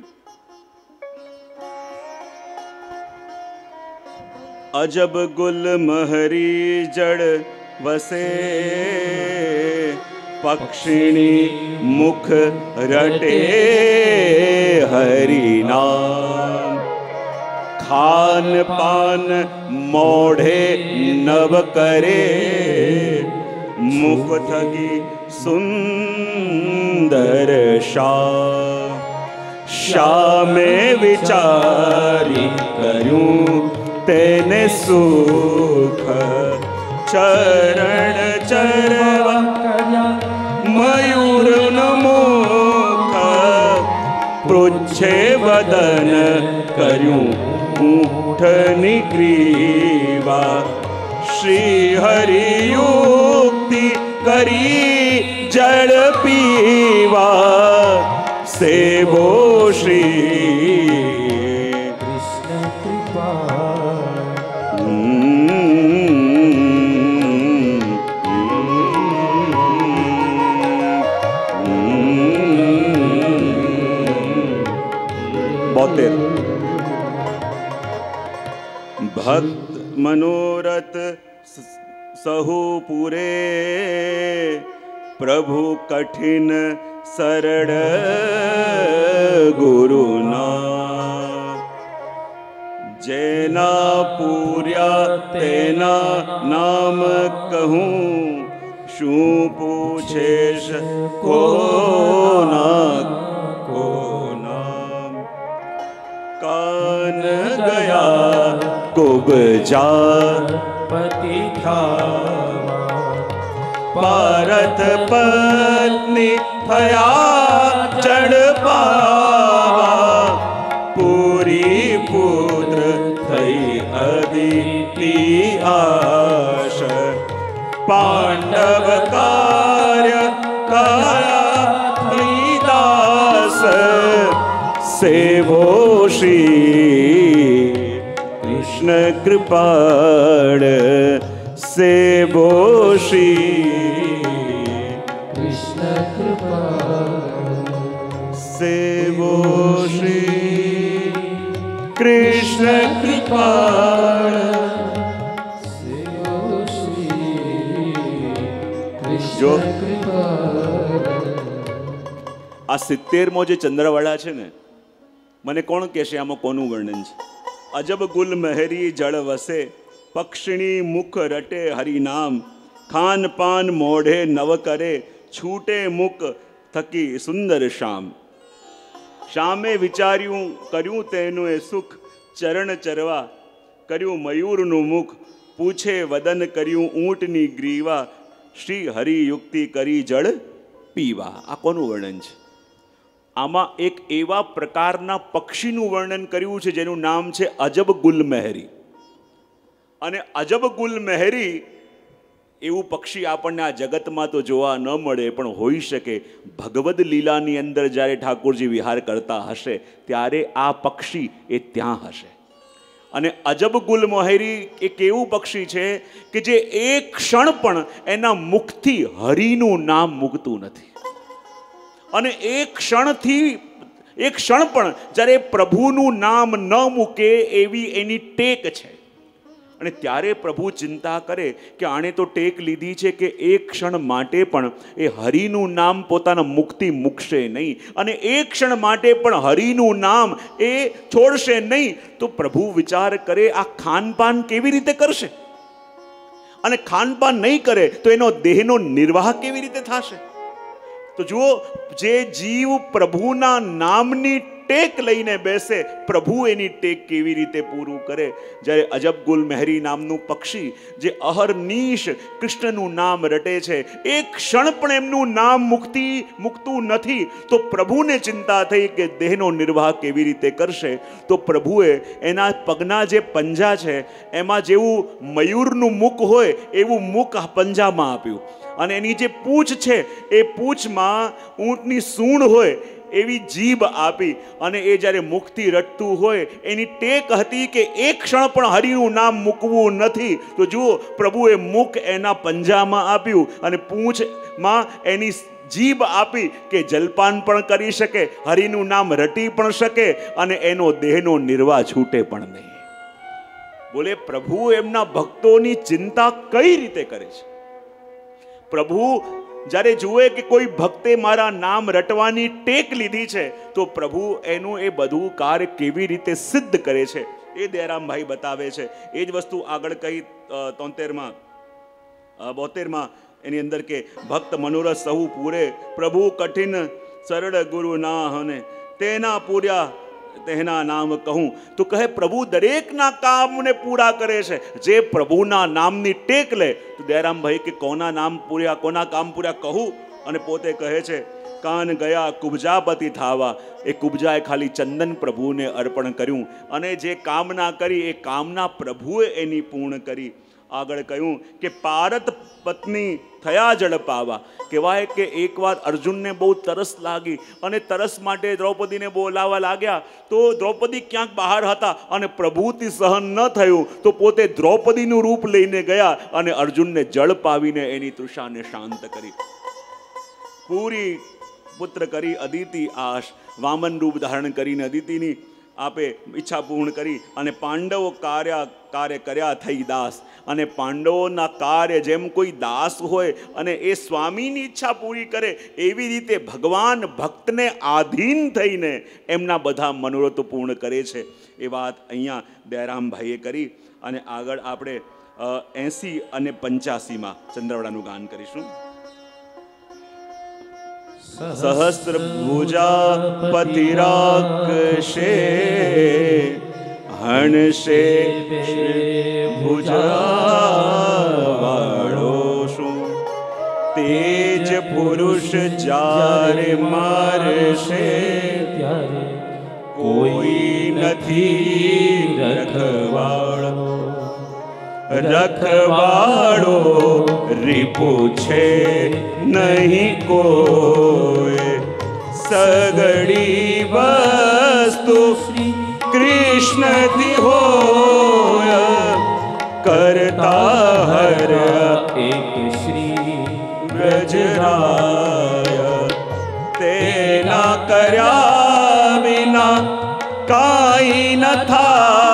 અજબ ગુલ મહરી જડ વસે પક્ષિણી મુખ રટે હરિનામ. ખાન પાન મોઢે નવ કરે, મુખ થકી સુંદર શા શામે વિચારી કર્યું તેને સુખ ચરણ ચરવા મયુર નમો પૃચ્છે વદન કર્યું ઊંઠની ગ્રીવા શ્રી હરિયુક્તિ કરી જળ પીવા. સેવો શ્રી ભક્ત મનોરથ સહુ પૂરે પ્રભુ કઠિન સરળ ગુરુના જેના પૂર્યા તેના નામ કહું શું પૂછેશ કોના કોના કાન ગયા કોગ જા પતિ ભારત પત્ની થયા ચડપાવા કૃપાળ સે શ્રી કૃષ્ણ કૃપા સેવો શ્રી કૃષ્ણ કૃપાળ જો. આ સિત્તેરમો જે ચંદ્રવાળા છે ને મને કોણ કહેશે આમાં કોનું વર્ણન છે અજબ ગુલ મહેરી જળ વસે, પક્ષિણી મુખ રટે હરિનામ, ખાન પાન મોઢે નવ કરે, છૂટે મુખ થકી સુંદર શામ. શામે વિચાર્યું, કર્યું તેનું એ સુખ, ચરણ ચરવા, કર્યું મયુરનું મુખ, પૂછે વદન કર્યું ઊંટની ગ્રીવા, શ્રી હરિયુક્તિ કરી જળ પીવા. આ કોનું વર્ણન છે? આમાં એક એવા પ્રકારના પક્ષીનું વર્ણન કર્યું છે જેનું નામ છે અજબ ગુલ મહેરી અને અજબ ગુલ મહેરી એવું પક્ષી આપણને આ જગતમાં તો જોવા ન મળે, પણ હોઈ શકે. ભગવદ લીલાની અંદર જ્યારે ઠાકોરજી વિહાર કરતા હશે, ત્યારે આ પક્ષી એ ત્યાં હશે. અને અજબ ગુલ મોહેરી એક એવું પક્ષી છે કે જે એક ક્ષણ પણ એના મુખથી હરિનું નામ મૂકતું નથી. અને એક ક્ષણથી એક ક્ષણ પણ જ્યારે પ્રભુનું નામ ન મૂકે એવી એની ટેક છે. અને ત્યારે પ્રભુ ચિંતા કરે કે આણે તો ટેક લીધી છે કે એક ક્ષણ માટે પણ એ હરિનું નામ પોતાના મુક્તિ મૂકશે નહીં. અને એક ક્ષણ માટે પણ હરિનું નામ એ છોડશે નહીં. તો પ્રભુ વિચાર કરે આ ખાનપાન કેવી રીતે કરશે? અને ખાનપાન નહીં કરે તો એનો દેહનો નિર્વાહ કેવી રીતે થશે? તો જુઓ જે જીવ પ્રભુના નામની ટેક લઈને બેસે, પ્રભુ એની ટેક કેવી રીતે પૂરું કરે? જ્યારે અજબ ગુલ મહેરી નામનું પક્ષી, જે અહરનીશ કૃષ્ણનું નામ રટે છે એક ક્ષણ પણ એમનું નામ મુક્તિ, મૂકતું નથી. તો પ્રભુને ચિંતા થઈ કે દેહનો નિર્વાહ કેવી રીતે કરશે? તો પ્રભુએ એના પગના જે પંજા છે, એમાં જેવું મયુરનું મુખ હોય, એવું મુખ પંજામાં આપ્યું. અને એની જે પૂંછ છે, એ પૂંછમાં ઊંટની સૂણ હોય એવી જીભ આપી અને એ જ્યારે મુખથી રટતું હોય, એની ટેક હતી કે એક ક્ષણ પણ હરિનું નામ મૂકવું નથી. તો જુઓ, પ્રભુએ મુખ એના પંજામાં આપ્યું અને પૂંછમાં એની જીભ આપી કે જલપાન પણ કરી શકે, હરિનું નામ રટી પણ શકે અને એનો દેહનો નિર્વાહ છૂટે પણ નહીં. બોલે, પ્રભુ એમના ભક્તોની ચિંતા કઈ રીતે કરે છે? પ્રભુ જ્યારે જુએ કે કોઈ ભક્તે મારા નામ રટવાની ટેક લીધી છે, તો પ્રભુ એનું એ બધું કાર્ય કેવી રીતે સિદ્ધ કરે છે એ દયારામભાઈ બતાવે છે. એ જ વસ્તુ આગળ કહી તોતેરમાં બોતેરમાં એની અંદર કે, ભક્ત મનોરથ સહુ પૂરે, પ્રભુ કઠિન સરળ ગુરુ ના હને, તેના પૂર્યા તેના નામ કહું. તો કહે, પ્રભુ, દરેકના કામને પૂરા કરે છે. જે પ્રભુના નામની ટેક લે. તો દયારામભાઈ કે, કોના નામ પૂર્યા, કોના કામ પૂર્યા કહું. અને પોતે કહે છે, કાન ગયા કુબજાપતિ થાવા. એ કુબજાએ ખાલી ચંદન પ્રભુને અર્પણ કર્યું અને જે કામના કરી, એ કામના પ્રભુએ એની પૂર્ણ કરી. આગળ કહ્યું કે પારત પત્ની થયા જળ પાવા. કહેવાય કે એકવાર અર્જુનને બહુ તરસ લાગી અને તરસ માટે દ્રૌપદીને બોલાવવા લાગ્યા, તો દ્રૌપદી ક્યાંક બહાર હતા અને પ્રભુથી સહન ન થયું, તો પોતે દ્રૌપદીનું રૂપ લઈને ગયા અને અર્જુનને જળ પાવીને એની તૃષાને શાંત કરી. પૂરી પુત્ર કરી અદિતિ આશ વામન રૂપ ધારણ કરીને અદિતિની આપે ઈચ્છા પૂર્ણ કરી અને પાંડવો કાર્ય કાર્ય કર્યા થઈ દાસ. અને પાંડવોના કાર્ય જેમ કોઈ દાસ હોય અને એ સ્વામીની ઈચ્છા પૂરી કરે, એવી રીતે ભગવાન ભક્તને આધીન થઈને એમના બધા મનોરથો પૂર્ણ કરે છે. એ વાત અહીંયા દયારામભાઈએ કરી અને આગળ આપણે એંસી અને પંચ્યાસીમાં ચંદ્રવડાનું ગાન કરીશું. ભુજા પતિરાકશે હણશે ભુજાવાળો શું તેજ પુરુષ જારે મારશે. ત્યારે કોઈ નથી રખવાળો. રખવાળો રીપુ છે નહીં કોઈ. સગડી વસ્તુ કૃષ્ણથી હોય કરતા હર એક શ્રી વ્રજરાય તેના કર્યા વિના કાંઈ ન થાય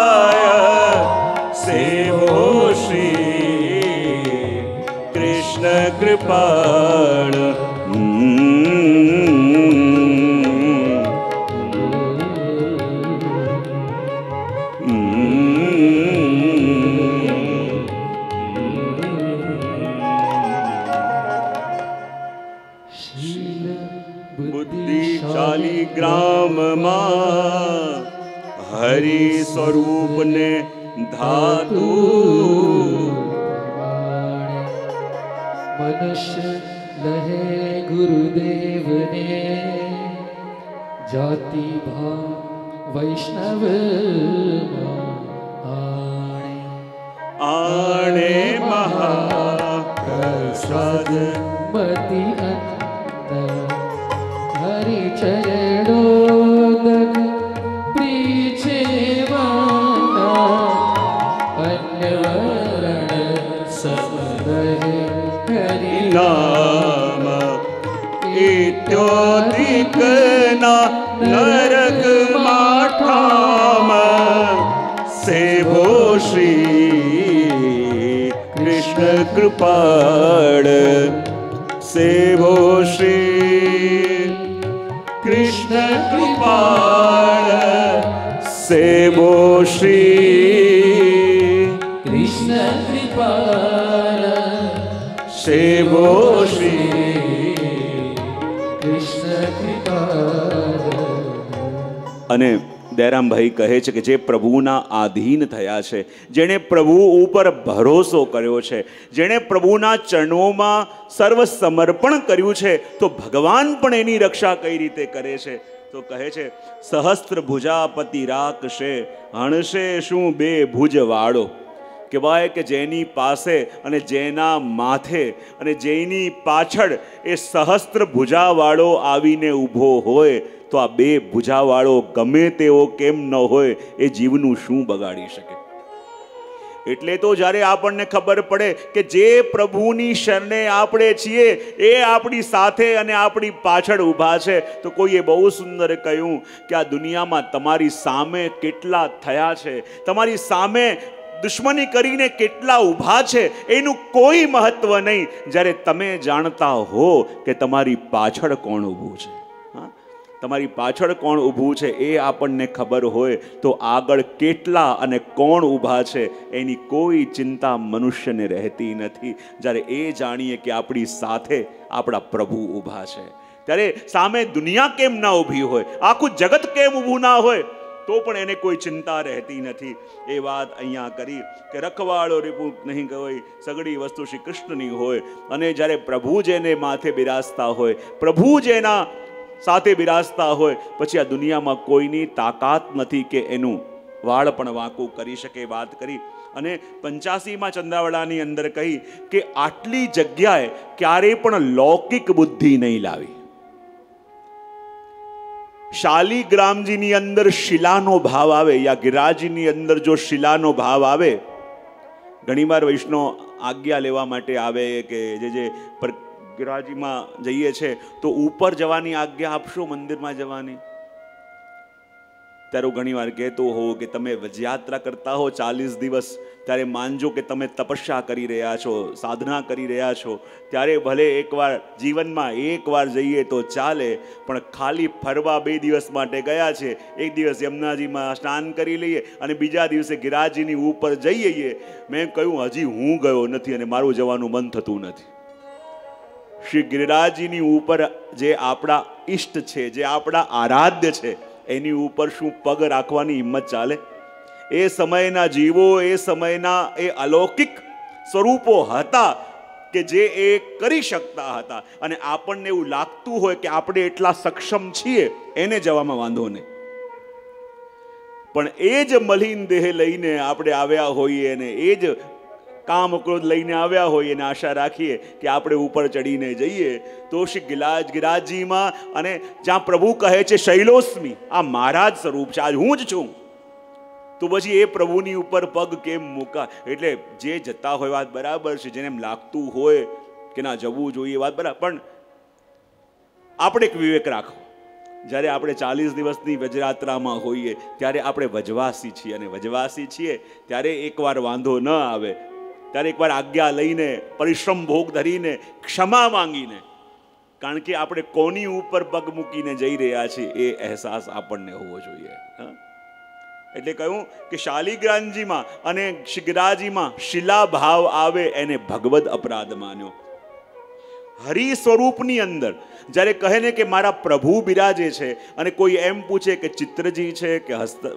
धाणे मनुष्य लहे गुरुदेव ने जाति भा वैष्णव आणे। आणे महा કૃપાળ સેવો શ્રી કૃષ્ણ કૃપાળ સેવો શ્રી કૃષ્ણ કૃપાળ સેવો શ્રી કૃષ્ણ કૃપાળ અને દયારામભાઈ કહે છે કે જે પ્રભુના આધીન થયા છે, જેણે પ્રભુ ઉપર ભરોસો કર્યો છે, જેણે પ્રભુના ચરણોમાં સર્વ સમર્પણ કર્યું છે, તો ભગવાન પણ એની રક્ષા કઈ રીતે કરે છે? તો કહે છે, સહસ્ત્ર ભુજાપતિ રાખશે, હણશે શું બે ભુજવાળો? કહેવાય કે જેની પાસે અને જેના માથે અને જેની પાછળ એ સહસ્ત્ર ભુજાવાળો આવીને ઊભો હોય તો આ બે ભુજાવાળો ગમે તેવો કેમ ન હોય એ જીવનું શું બગાડી શકે? એટલે તો જ્યારે આપણને ખબર પડે કે જે પ્રભુની શરણે આપણે છીએ, એ આપણી સાથે અને આપણી પાછળ ઊભા છે, તો કોઈએ બહુ સુંદર કહ્યું કે આ દુનિયામાં તમારી સામે કેટલા થયા છે, તમારી સામે દુશ્મની કરીને કેટલા ઊભા છે, એનું કોઈ મહત્વ નહીં. જ્યારે તમે જાણતા હો કે તમારી પાછળ કોણ ઊભું છે. તમારી પાછળ કોણ ઊભું છે એ આપણને ખબર હોય તો આગળ કેટલા અને કોણ ઊભા છે એની કોઈ ચિંતા મનુષ્યને રહેતી નથી. જ્યારે એ જાણીએ કે આપણી સાથે આપણા પ્રભુ ઊભા છે. ત્યારે સામે દુનિયા કેમ ના ઊભી હોય, આખું જગત કેમ ઊભું ના હોય, તો પણ એને કોઈ ચિંતા રહેતી નથી. એ વાત અહીંયા કરી કે રખવાળો રીપું નહીં હોય સગડી વસ્તુ શ્રી કૃષ્ણની હોય. અને જ્યારે પ્રભુ જેને માથે બિરાજતા હોય, પ્રભુ જેના સાથે બિરાજતા હોય, પછી આ દુનિયામાં કોઈની તાકાત નથી કે એનું વાળ પણ વાંકું કરી શકે વાત કરી. અને પંચાસીમાં ચંદાવડાની અંદર કહી કે આટલી જગ્યાએ ક્યારેય પણ લૌકિક બુદ્ધિ નહીં લાવી. શાલીગ્રામજીની અંદર શિલાનો ભાવ આવે યા ગિરાજીની અંદર જો શિલાનો ભાવ આવે, ઘણીવાર વૈષ્ણવ આજ્ઞા લેવા માટે આવે કે જે જે ગિરાજીમાં જઈએ છે, તો ઉપર જવાની આજ્ઞા આપશો મંદિરમાં જવાની? ત્યારે હું ઘણીવાર કહેતો હોઉં કે તમે યાત્રા કરતા હો ચાલીસ દિવસ, ત્યારે માનજો કે તમે તપસ્યા કરી રહ્યા છો, સાધના કરી રહ્યા છો. ત્યારે ભલે એકવાર જીવનમાં એકવાર જઈએ તો ચાલે, પણ ખાલી ફરવા બે દિવસ માટે ગયા છે. એક દિવસ યમુનાજીમાં સ્નાન કરી લઈએ અને બીજા દિવસે ગિરાજીની ઉપર જઈએ મેં કહ્યું, હજી હું ગયો નથી અને મારું જવાનું મન થતું નથી. શ્રી ગિરિરાજીની ઉપર જે આપણા ઈષ્ટ છે, જે આપણા આરાધ્ય છે, એની ઉપર શું પગ રાખવાની હિંમત ચાલે? એ સમયના જીવો, એ સમયના એ અલૌકિક સ્વરૂપો હતા કે જે એ કરી શકતા હતા. અને આપણને એવું લાગતું હોય કે આપણે એટલા સક્ષમ છીએ, એને જવામાં વાંધો નહીં. પણ એ જ મલિન દેહ લઈને આપણે આવ્યા હોઈએ અને એ જ કામ ક્રોધ લઈને આવ્યા હોઈએ એને આશા રાખીએ કે આપણે ઉપર ચડીને જઈએ. તો શ્રી ગિલાજ ગિરાજીમાં અને જ્યાં પ્રભુ કહે છે, શૈલોસ્મી, આ મારા જ સ્વરૂપ છે, આજ હું જ છું. તો પછી એ પ્રભુની ઉપર પગ કેમ મૂકા? એટલે જે જતા હોય વાત બરાબર છે, જેને એમ લાગતું હોય કે ના, જવું જોઈએ વાત બરાબર પણ આપણે એક વિવેક રાખો. જ્યારે આપણે ચાલીસ દિવસની વજરાત્રામાં હોઈએ, ત્યારે આપણે વજવાસી છીએ અને વજવાસી છીએ, ત્યારે એકવાર વાંધો ન આવે ત્યારે એકવાર આજ્ઞા લઈને, પરિશ્રમ ભોગ ધરીને, ક્ષમા માંગીને, કારણ કે આપણે કોની ઉપર પગ મૂકીને જઈ રહ્યા છીએ એ અહેસાસ આપણને હોવો જોઈએ. એટલે કહ્યું કે શાલિગ્રામજીમાં અને શિગરાજીમાં શિલાભાવ આવે એને ભગવદ અપરાધ માન્યો. હરિ સ્વરૂપની અંદર જ્યારે કહે ને કે મારા પ્રભુ બિરાજે છે અને કોઈ એમ પૂછે કે ચિત્રજી છે કે હસ્ત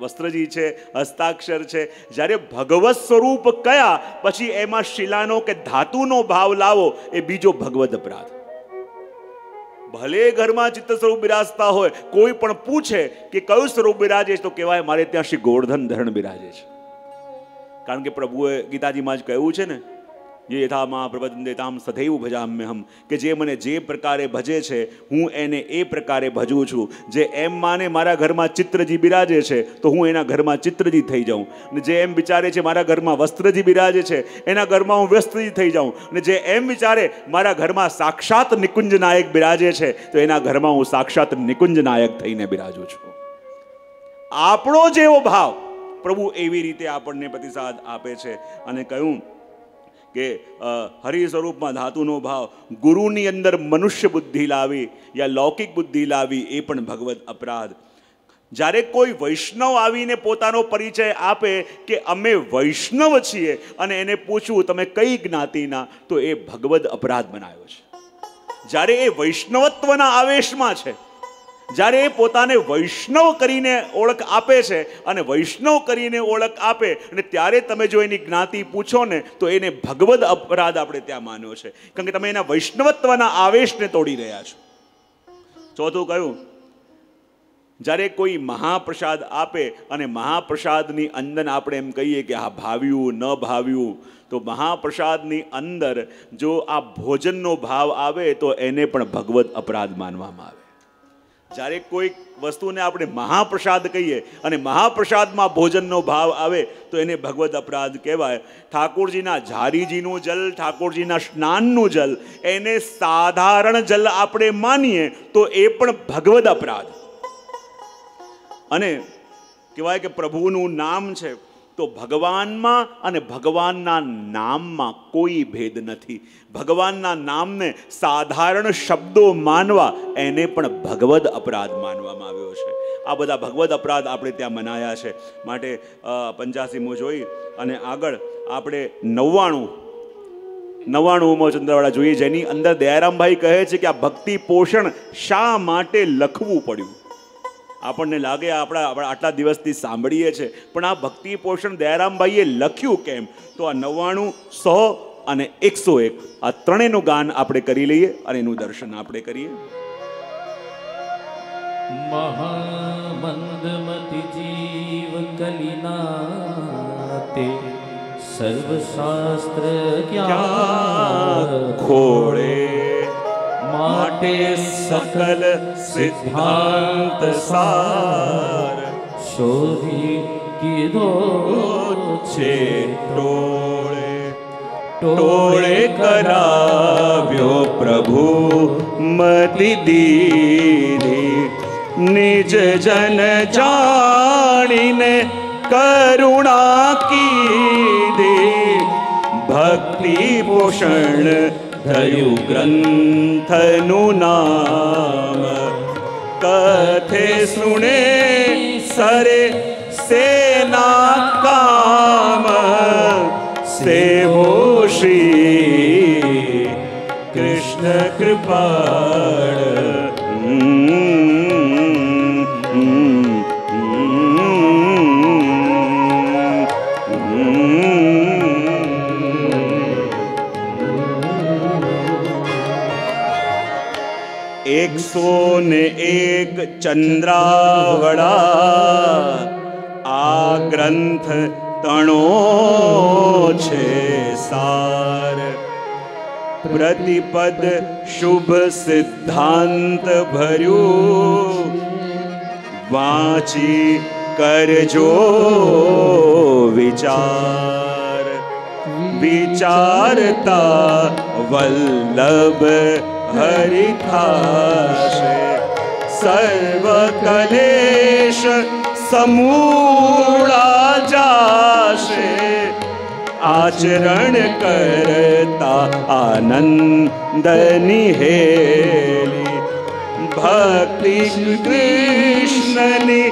વસ્ત્રજી છે, હસ્તાક્ષર છે. જ્યારે ભગવત સ્વરૂપ કયા, પછી એમાં શિલાનો કે ધાતુનો ભાવ લાવો, એ બીજો ભગવદ અપરાધ. ભલે ઘરમાં ચિત્ત સ્વરૂપ બિરાજતા હોય, કોઈ પણ પૂછે કે કયું સ્વરૂપ બિરાજે તો કહેવાય, મારે ત્યાં શ્રી ગોવર્ધન ધરણ બિરાજે છે. કારણ કે પ્રભુએ ગીતાજીમાં જ કહ્યું છે ને જે યથામાં પ્રબંધ તામ સદૈવ ભજામ્ય હમ કે જે મને જે પ્રકારે ભજે છે હું એને એ પ્રકારે ભજું છું જે એમ માને મારા ઘરમાં ચિત્રજી બિરાજે છે તો હું એના ઘરમાં ચિત્રજી થઈ જાઉં અને જે એમ વિચારે છે મારા ઘરમાં વસ્ત્રજી બિરાજે છે એના ઘરમાં હું વ્યસ્તજી થઈ જાઉં અને જે એમ વિચારે મારા ઘરમાં સાક્ષાત નિકુંજ નાયક બિરાજે છે તો એના ઘરમાં હું સાક્ષાત નિકુંજ નાયક થઈને બિરાજું છું આપણો જેવો ભાવ પ્રભુ એવી રીતે આપણને પ્રતિસાદ આપે છે અને કહ્યું કે હરિસ્વરૂપમાં ધાતુનો ભાવ ગુરુની અંદર મનુષ્ય બુદ્ધિ લાવી યા લૌકિક બુદ્ધિ લાવી એ પણ ભગવત અપરાધ. જ્યારે કોઈ વૈષ્ણવ આવીને પોતાનો પરિચય આપે કે અમે વૈષ્ણવ છીએ અને એને પૂછવું તમે કઈ જ્ઞાતિના? તો એ ભગવદ અપરાધ બનાવ્યો છે. જ્યારે એ વૈષ્ણવત્વના આવેશમાં છે જ્યારે એ પોતાને વૈષ્ણવ કરીને ઓળખ આપે છે અને વૈષ્ણવ કરીને ઓળખ આપે અને ત્યારે તમે જો એની જ્ઞાતિ પૂછો ને, તો એને ભગવદ અપરાધ આપણે ત્યાં માન્યો છે. કારણ કે તમે એના વૈષ્ણવત્વના આવેશને તોડી રહ્યા છો. ચોથું કહ્યું, જ્યારે કોઈ મહાપ્રસાદ આપે અને મહાપ્રસાદની અંદર આપણે એમ કહીએ કે આ ભાવ્યું, ન ભાવ્યું, તો મહાપ્રસાદની અંદર જો આ ભોજનનો ભાવ આવે તો એને પણ ભગવદ અપરાધ માનવામાં આવે. જ્યારે કોઈક વસ્તુને આપણે મહાપ્રસાદ કહીએ અને મહાપ્રસાદમાં ભોજનનો ભાવ આવે તો એને ભગવદ અપરાધ કહેવાય. ઠાકોરજીના ઝારીજીનું જલ, ઠાકોરજીના સ્નાનનું જલ, એને સાધારણ જલ આપણે માનીએ તો એ પણ ભગવદ અપરાધ. અને કહેવાય કે પ્રભુનું નામ છે તો ભગવાનમાં અને ભગવાનના નામમાં કોઈ ભેદ નથી. ભગવાનના નામને સાધારણ શબ્દો માનવા એને પણ ભગવદ અપરાધ માનવામાં આવ્યો છે. આ બધા ભગવદ અપરાધ આપણે ત્યાં મનાયા છે. માટે પંચ્યાસીમો જોઈ અને આગળ આપણે નવ્વાણું, નવ્વાણુંમો ચંદ્રવાળા જોઈએ. જેની અંદર દયારામભાઈ કહે છે કે આ ભક્તિ પોષણ શા માટે લખવું પડ્યું? આપણને લાગે આપણા આપણા આટલા દિવસથી સાંભળીએ છે. પણ આ ભક્તિ પોષણ દયારામભાઈએ લખ્યું કેમ? તો આ નવ્વાણું સો અને એકસો એક. આ ત્રણેયનું ગાન આપણે કરી લઈએ અને એનું દર્શન આપણે કરીએ. મહામંદમતિ સર્વશાસ્ત્ર ક્યાં ખોળે? માટે સકલ સિદ્ધાંત સાર. શોધી કીધો છે ટોળે. ટોળે કરાવ્યો પ્રભુ મતિ દીરી. નિજ જન જાણીને કરુણા કીધી. ભક્તિ પોષણ થયું ગ્રંથનું નામ કથે સુણે સરે સેના કામ સેવો શ્રી કૃષ્ણ કૃપાળ એકસો ને એક ચંદ્રાવડા આ ગ્રંથ તણો છે સાર. પ્રતિપદ શુભ સિદ્ધાંત ભર્યું. વાંચી કરજો વિચાર. વિચારતા વલ્લભ હરિથાશે સર્વ કલેશ સમૂળા જાશે આચરણ કરતા આનંદ નિહેલી ભક્તિ કૃષ્ણની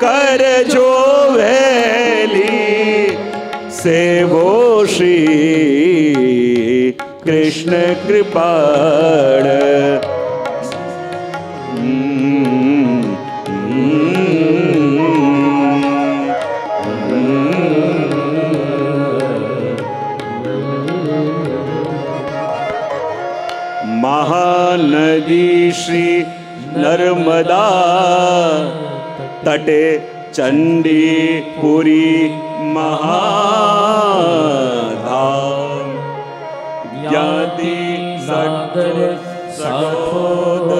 કરજો વહેલી સેવો શ્રી કૃષ્ણ કૃપાળ. હમ, મહાનદી શ્રી નર્મદા તટે ચંડીપુરી સાગર સખોદરા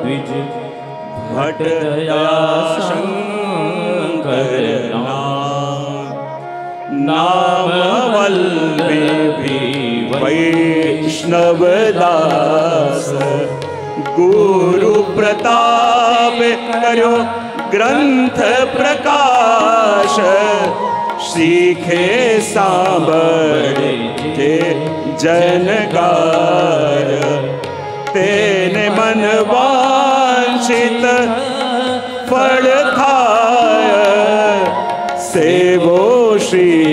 દ્વિજ, ભટ્ટ, દયા, શંકર નામ નામ વૈષ્ણવ, દાસ, ગુરુ, પ્રતાપ, કર્યો ગ્રંથ પ્રકાશ શીખે સાંભળે તે જનકાર તેને મન વાંછિત ફળ થાય. સેવો શ્રી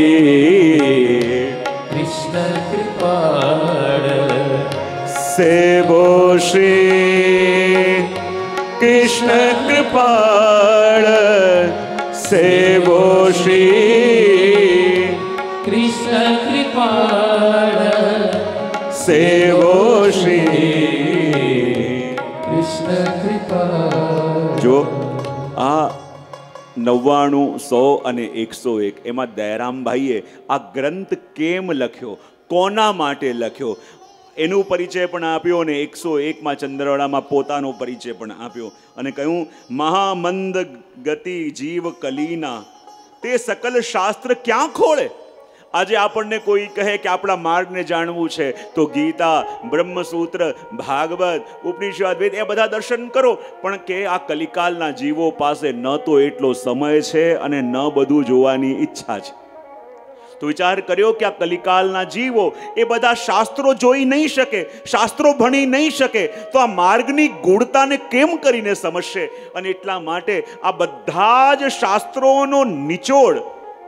કૃષ્ણ કૃપાળ. સેવો શ્રી કૃષ્ણ કૃપાળ. સેવો શ્રી નવ્વાણું, સો અને એકસો એક. એમાં દયારામભાઈએ આ ગ્રંથ કેમ લખ્યો? કોના માટે લખ્યો? એનું પરિચય પણ આપ્યો અને એકસો એકમાં ચંદ્રવાડામાં પોતાનો પરિચય પણ આપ્યો અને કહ્યું, મહામંદ ગતિ જીવ કલીના, તે સકલ શાસ્ત્ર ક્યાં ખોળે? આજે આપણને કોઈ કહે કે આપણા માર્ગને જાણવું છે, તો ગીતા, બ્રહ્મસૂત્ર, ભાગવત, ઉપનિષદ, વેદ, એ બધા દર્શન કરો. પણ કે આ કલિકાલના જીવો પાસે ન તો એટલો સમય છે અને ન બધું જોવાની ઈચ્છા છે. તો વિચાર કર્યો કે આ કલિકાલના જીવો એ બધા શાસ્ત્રો જોઈ નહીં શકે, શાસ્ત્રો ભણી નહીં શકે, તો આ માર્ગની ગુણતાને કેમ કરીને સમજશે? અને એટલા માટે આ બધા જ શાસ્ત્રોનો નિચોડ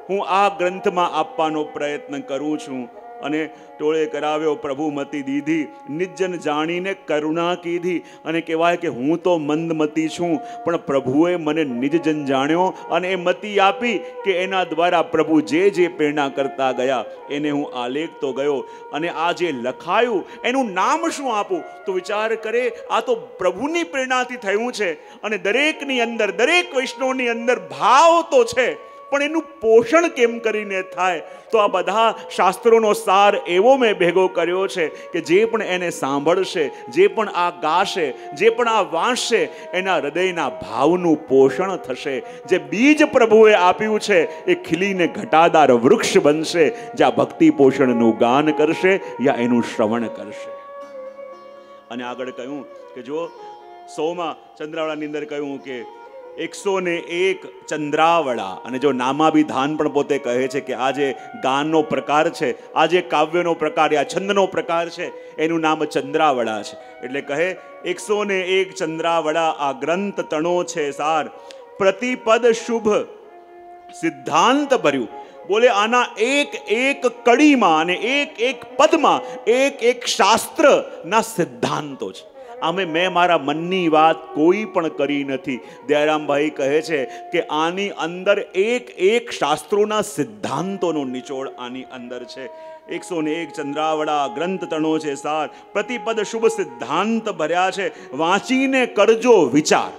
હું આ ગ્રંથમાં આપવાનો પ્રયત્ન કરું છું. અને ટોળે કરાવ્યો, પ્રભુ, મતી દીધી, નિજ્જન જાણીને કરુણા કીધી. અને કહેવાય કે હું તો મંદમતી છું, પણ પ્રભુએ મને નિજજન જાણ્યો અને એ મતી આપી કે એના દ્વારા પ્રભુ જે જે પ્રેરણા કરતા ગયા, એને હું આલેખતો ગયો. અને આ જે લખાયું, એનું નામ શું આપું? તો વિચાર કરે, આ તો પ્રભુની પ્રેરણાથી થયું છે. અને દરેકની અંદર, દરેક વૈષ્ણવની અંદર ભાવ તો છે. પણ એનું પોષણ કેમ કરીને થાય? તો આ બધા શાસ્ત્રોનો સાર એવો મેં ભેગો કર્યો છે કે જે પણ એને સાંભળશે, જે પણ આ ગાશે, જે પણ આ વાંચશે એના હૃદયના ભાવનું પોષણ થશે. જે બીજ પ્રભુએ આપ્યું છે, એ ખીલીને ઘટાદાર વૃક્ષ બનશે, જ્યાં ભક્તિ પોષણનું ગાન કરશે, યા એનું શ્રવણ કરશે. અને આગળ કહ્યું કે જો સોમાં ચંદ્રાવળાની અંદર કહ્યું કે એકસો ને એક ચંદ્રાવળા. અને જો નામાભિધાન પણ પોતે કહે છે કે આ જે ગાનનો પ્રકાર છે, આ જે કાવ્યનો પ્રકાર આ છંદનો પ્રકાર છે, એનું નામ ચંદ્રાવળા છે. એટલે કહે, એકસો ને એક ચંદ્રાવળા આ ગ્રંથ તણો છે સાર. પ્રતિપદ શુભ સિદ્ધાંત ભર્યું. બોલે, આના એક એક કડીમાં અને એક એક પદમાં એક એક શાસ્ત્રના સિદ્ધાંતો છે. આમે મેં મારા મનની વાત કોઈ પણ કરી નથી. દયારામભાઈ કહે છે કે આની અંદર એક એક શાસ્ત્રોના સિદ્ધાંતોનો નિચોડ આની અંદર છે. એકસો ને એક ચંદ્રાવડા ગ્રંથ તણો છે સાર. પ્રતિપદ શુભ સિદ્ધાંત ભર્યા છે. વાંચીને કરજો વિચાર.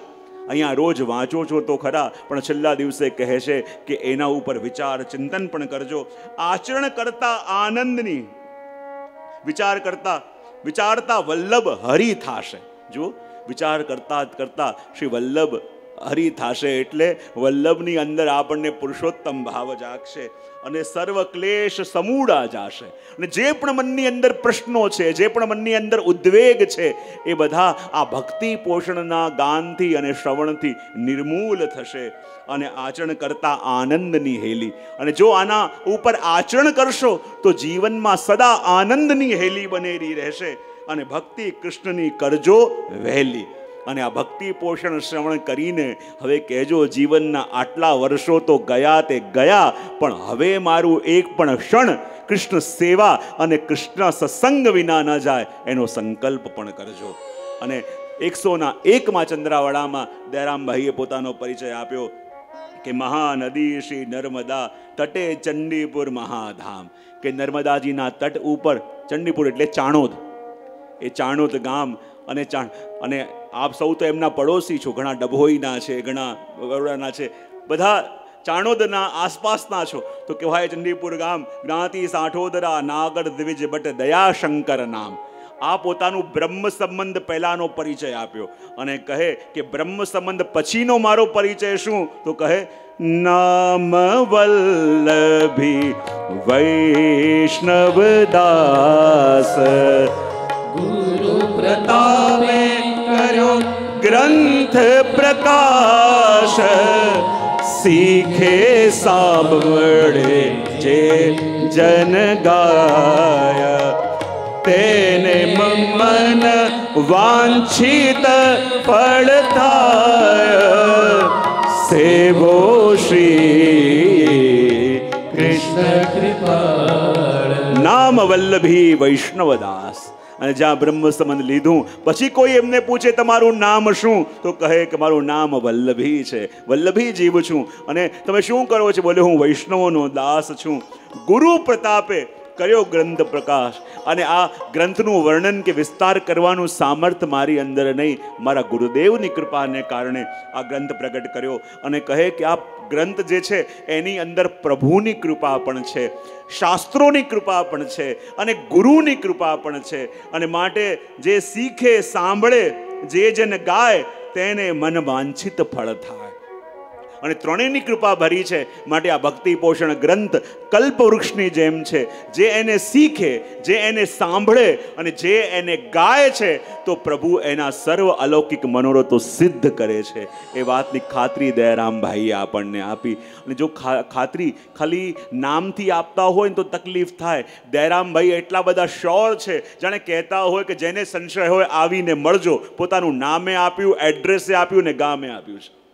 અહીંયા રોજ વાંચો છો તો ખરા, પણ છેલ્લા દિવસે કહે છે કે એના ઉપર વિચાર ચિંતન પણ કરજો. આચરણ કરતા આનંદની, વિચાર કરતા વિચારતા વલ્લભ હરિ થાશે. જો વિચાર કરતા કરતા શ્રી વલ્લભ હરિ થાશે એટલે વલ્લભની અંદર આપણને પુરુષોત્તમ ભાવ જાગશે. અને સર્વ ક્લેશ સમૂળા જાશે. અને જે પણ મનની અંદર પ્રશ્નો છે, જે પણ મનની અંદર ઉદ્વેગ છે, એ બધા આ ભક્તિ પોષણના ગાનથી અને શ્રવણથી નિર્મૂલ થશે અને આચરણ કરતા આનંદની હેલી. અને જો આના ઉપર આચરણ કરશો, તો જીવનમાં સદા આનંદની હેલી બનેલી રહેશે અને ભક્તિ કૃષ્ણની કરજો વહેલી. અને આ ભક્તિ પોષણ શ્રવણ કરીને હવે કહેજો જીવનના આટલા વર્ષો તો ગયા તે ગયા, પણ હવે મારું એક પણ ક્ષણ કૃષ્ણ સેવા અને કૃષ્ણ સત્સંગ વિના ન જાય એનો સંકલ્પ પણ કરજો. અને એકસોના એકમાં ચંદ્રાવડામાં દયારામભાઈએ પોતાનો પરિચય આપ્યો કે મહાનદી શ્રી નર્મદા તટે ચંડીપુર મહાધામ, કે નર્મદાજીના તટ ઉપર ચંડીપુર એટલે ચાણોદ. એ ચાણોદ ગામ અને ચાણ અને આપ સૌ તો એમના પડોશી છો, ઘણા ડભોઈના છે, ઘણા વરોડાના છે, બધા ચાણોદના આસપાસના છો. તો કહેવાય ચંડીપુર ગામ, જ્ઞાતિ સાઠોદરા, નાગર દ્વિજ બટ દયાશંકર નામ. આ પોતાનું બ્રહ્મ સંબંધ પહેલાનો પરિચય આપ્યો. અને કહે કે બ્રહ્મ સંબંધ પછીનો મારો પરિચય શું? તો કહે, નામ વલ્લભી વૈષ્ણવ દાસ ગુરુ પ્રતાપે કર્યો ગ્રંથ પ્રકાશ શીખે સાંભળે જે જન ગાય? તેને મન વાંછિત પડતા સેવો શ્રી કૃષ્ણ કૃપા નામ વલ્લભી વૈષ્ણવદાસ. અને જ્યાં બ્રહ્મ સંબંધ લીધું, પછી કોઈ એમને પૂછે, તમારું નામ શું? તો કહે કે, મારું નામ વલ્લભી છે. વલ્લભી જીવ છું. અને તમે શું કરો છો? બોલે, હું વૈષ્ણવનો દાસ છું. ગુરુ પ્રતાપે કર્યો ગ્રંથ પ્રકાશ. અને આ ગ્રંથનું વર્ણન કે વિસ્તાર કરવાનું સામર્થ્ય મારી અંદર નહીં. મારા ગુરુદેવની કૃપાને કારણે આ ગ્રંથ પ્રગટ કર્યો. અને કહે કે આ ગ્રંથ જે છે, એની અંદર પ્રભુની કૃપા પણ છે, શાસ્ત્રોની કૃપા પણ છે, અને ગુરુની કૃપા પણ છે. અને માટે જે શીખે, સાંભળે, જે જેને ગાય, તેને મન વાંછિત ફળ થાય. અને ત્રણેયની કૃપા ભરી છે. માટે આ ભક્તિ પોષણ ગ્રંથ કલ્પવૃક્ષની જેમ છે. જે એને શીખે, જે એને સાંભળે અને જે એને ગાય છે, તો પ્રભુ એના સર્વ અલૌકિક મનોરથો સિદ્ધ કરે છે. એ વાતની ખાતરી દયારામભાઈએ આપણને આપી. અને જો ખાતરી ખાલી નામથી આપતા હોય ને તો તકલીફ થાય. દયારામભાઈ એટલા બધા શ્યોર છે. જાણે કહેતા હોય કે જેને સંશય હોય, આવીને મળજો. પોતાનું નામે આપ્યું, એડ્રેસે આપ્યું ને ગામે આપ્યું છે.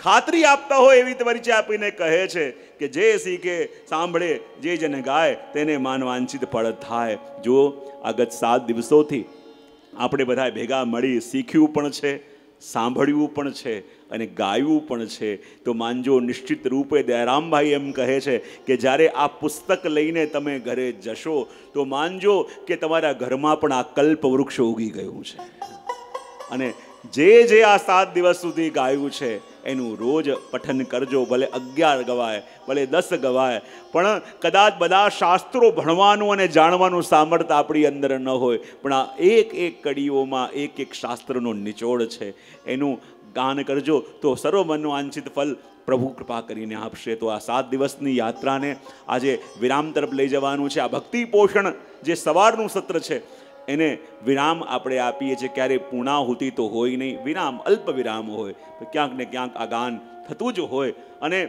ખાતરી આપતા હોય એવી પરિચય આપીને કહે છે કે જે શીખે, સાંભળે, જે જેને ગાય, તેને માન વાંછિત ફળ થાય. જો આ ગત સાત દિવસોથી આપણે બધા ભેગા મળી શીખ્યું પણ છે, સાંભળ્યું પણ છે અને ગાયું પણ છે. તો માનજો, નિશ્ચિત રૂપે દયારામભાઈ એમ કહે છે કે જ્યારે આ પુસ્તક લઈને તમે ઘરે જશો, તો માનજો કે તમારા ઘરમાં પણ આ કલ્પ વૃક્ષ ઉગી ગયું છે. અને જે જે આ સાત દિવસ સુધી ગાયું છે એનું રોજ પઠન કરજો. ભલે અગિયાર ગવાય, ભલે દસ ગવાય, પણ કદાચ બધા શાસ્ત્રો ભણવાનું અને જાણવાનું સામર્થ્ય આપણી અંદર ન હોય. પણ આ એક એક કડીઓમાં એક એક શાસ્ત્રનો નિચોડ છે. એનું ગાન કરજો. તો સર્વ મનનું વાંછિત ફલ પ્રભુ કૃપા કરીને આપશે. તો આ સાત દિવસની યાત્રાને આજે વિરામ તરફ લઈ જવાનું છે. આ ભક્તિ પોષણ જે સવારનું સત્ર છે એને વિરામ આપણે આપીએ છીએ. ક્યારે પૂર્ણાહુતિ તો હોય નહીં, વિરામ અલ્પ વિરામ હોય ક્યાંક ને ક્યાંક આ ગાન થતું જ હોય. અને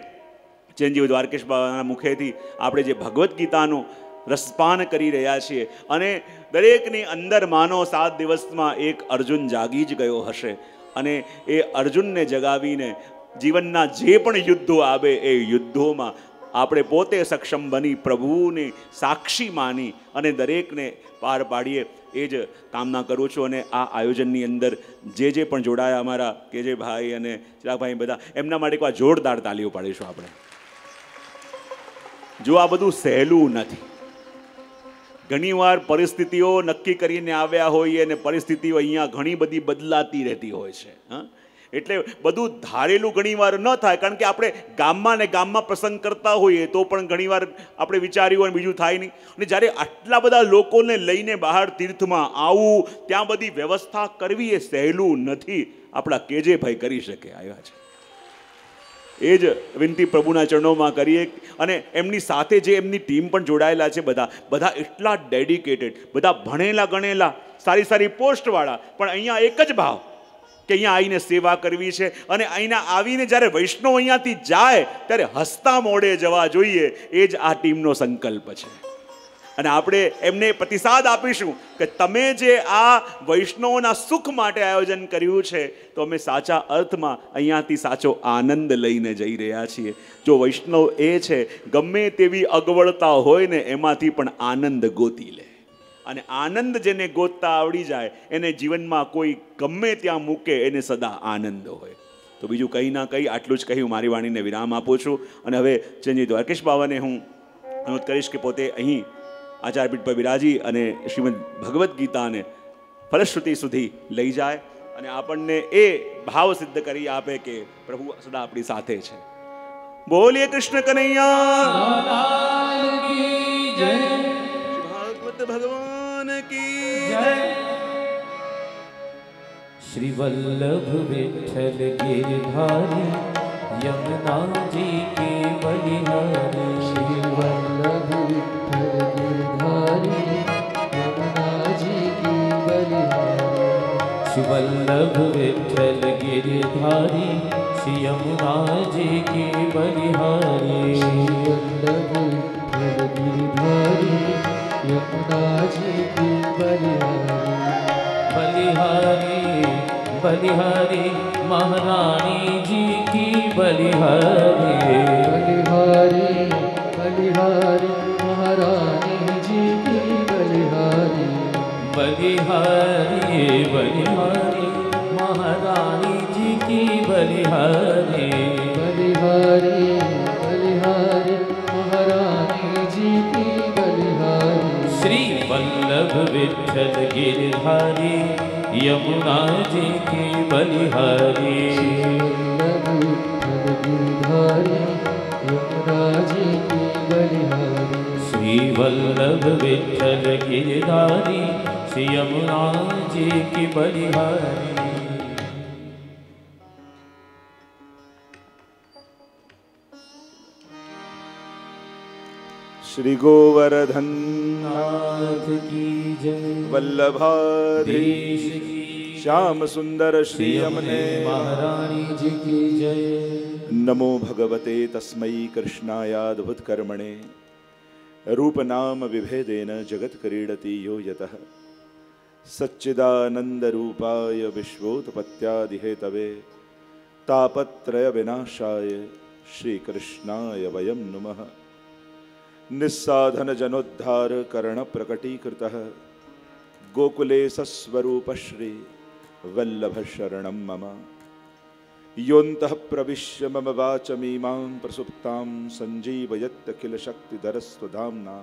ચેન્જીવ દ્વારકેશ બાબાના મુખેથી આપણે જે ભગવદ્ ગીતાનું રસપાન કરી રહ્યા છીએ. અને દરેકની અંદર માનો સાત દિવસમાં એક અર્જુન જાગી જ ગયો હશે. અને એ અર્જુનને જગાવીને જીવનના જે પણ યુદ્ધો આવે એ યુદ્ધોમાં આપણે પોતે સક્ષમ બની, પ્રભુને સાક્ષી માની અને દરેકને પાર પાડીએ. એ જ કામના કરું છું અને આ આયોજનની અંદર જે જે પણ જોડાયા અમારા કે જે ભાઈ અને ચિરાગભાઈ બધા, એમના માટે એકવાર જોરદાર તાલીઓ પાડીશું આપણે. જો આ બધું સહેલું નથી, ઘણીવાર પરિસ્થિતિઓ નક્કી કરીને આવ્યા હોઈએ અને પરિસ્થિતિઓ અહીંયા ઘણી બધી બદલાતી રહેતી હોય છે, હા? એટલે બધું ધારેલું ઘણીવાર ન થાય, કારણ કે આપણે ગામમાં ને ગામમાં પ્રસંગ કરતા હોઈએ તો પણ ઘણીવાર આપણે વિચાર્યું હોય બીજું થાય નહીં. અને જ્યારે આટલા બધા લોકોને લઈને બહાર તીર્થમાં આવવું ત્યાં બધી વ્યવસ્થા કરવી એ સહેલું નથી. આપણા કેજે ભાઈ કરી શકે, આવ્યા છે. એ જ વિનંતી પ્રભુના ચરણોમાં કરીએ. અને એમની સાથે જે એમની ટીમ પણ જોડાયેલા છે બધા બધા એટલા ડેડિકેટેડ, બધા ભણેલા ગણેલા, સારી સારી પોસ્ટવાળા, પણ અહીંયા એક જ ભાવ. કે અહીંયા આવીને સેવા કરવી છે અને અહીંના આવીને જ્યારે વૈષ્ણવ અહીંયાથી જાય, ત્યારે હસતા મોડે જવા જોઈએ, એ જ આ ટીમનો સંકલ્પ છે. અને આપણે એમને પ્રતિસાદ આપીશું કે તમે જે આ વૈષ્ણવોના સુખ માટે આયોજન કર્યું છે, તો અમે સાચા અર્થમાં અહીંયાથી સાચો આનંદ લઈને જઈ રહ્યા છીએ. જો વૈષ્ણવ એ છે, ગમે તેવી અગવડતા હોય ને, એમાંથી પણ આનંદ ગોતી લે. અને આનંદ જેને ગોતતા આવડી જાય એને જીવનમાં કોઈ ગમે ત્યાં મૂકે એને સદા આનંદ હોય. તો બીજું કંઈ ના કંઈ આટલું જ કહી હું મારી વાણીને વિરામ આપું છું. અને હવે ચંજી દ્વારકેશ બાવાને હું અનુરોધ કરીશ કે પોતે અહીં આચારપીઠ પર બિરાજી અને શ્રીમદ ભગવદ્ ગીતાને ફલશ્રુતિ સુધી લઈ જાય અને આપણને એ ભાવ સિદ્ધ કરી આપે કે પ્રભુ સદા આપણી સાથે છે. બોલીએ કૃષ્ણ કનૈયા. ભાગવત ભગવાન. કી श्री वल्लभ विठल गिरधारी यमुना जी के बलिहारी। श्री वल्लभ विठ्ठल गिरधारी यमुना जी की बलिहारी। श्री वल्लभ विठल गिरधारी श्री यमुना जी के बलिहारी। श्री वल्लभ विठ्ठल गिरधारी यमुना जी की बलिहारी। बलिहारी बलिहारी महारानी जी की बलिहारी। बलिहारी बलिहारी महारानी जी की बलिहारी। बलिहारी बलिहारी महारानी जी की बलिहारी। बलिहारी बलिहारी श्री वल्लभ विठल गिरधारी यमुना जी की बलिहारी। गिरधारी यमुना जी की बलिहारी। श्री वल्लभ विठल गिरधारी श्री यमुना जी की बलिहारी। श्री गोवर्धन वल्लभाधीश श्याम सुंदर श्री अमने महारानी जी की जय नमो भगवते तस्मयी कृष्णायाद्भुत कर्मणे रूप नाम विभेदेन जगत क्रीडति यो यतः सच्चिदानंद रूपाय विश्वोत्पत्यादिहेतवे तापत्रय विनाशाय श्रीकृष्णाय वयं नुमः निस्साधन जनोद्धार करण प्रकटीकृत। गोकुले सस्वरूप श्री वल्लभ शरण मम। योत प्रवेश मम वाच मीमा प्रसुप्ता संजीवयत्किल शक्तिधरस्वधाम्ना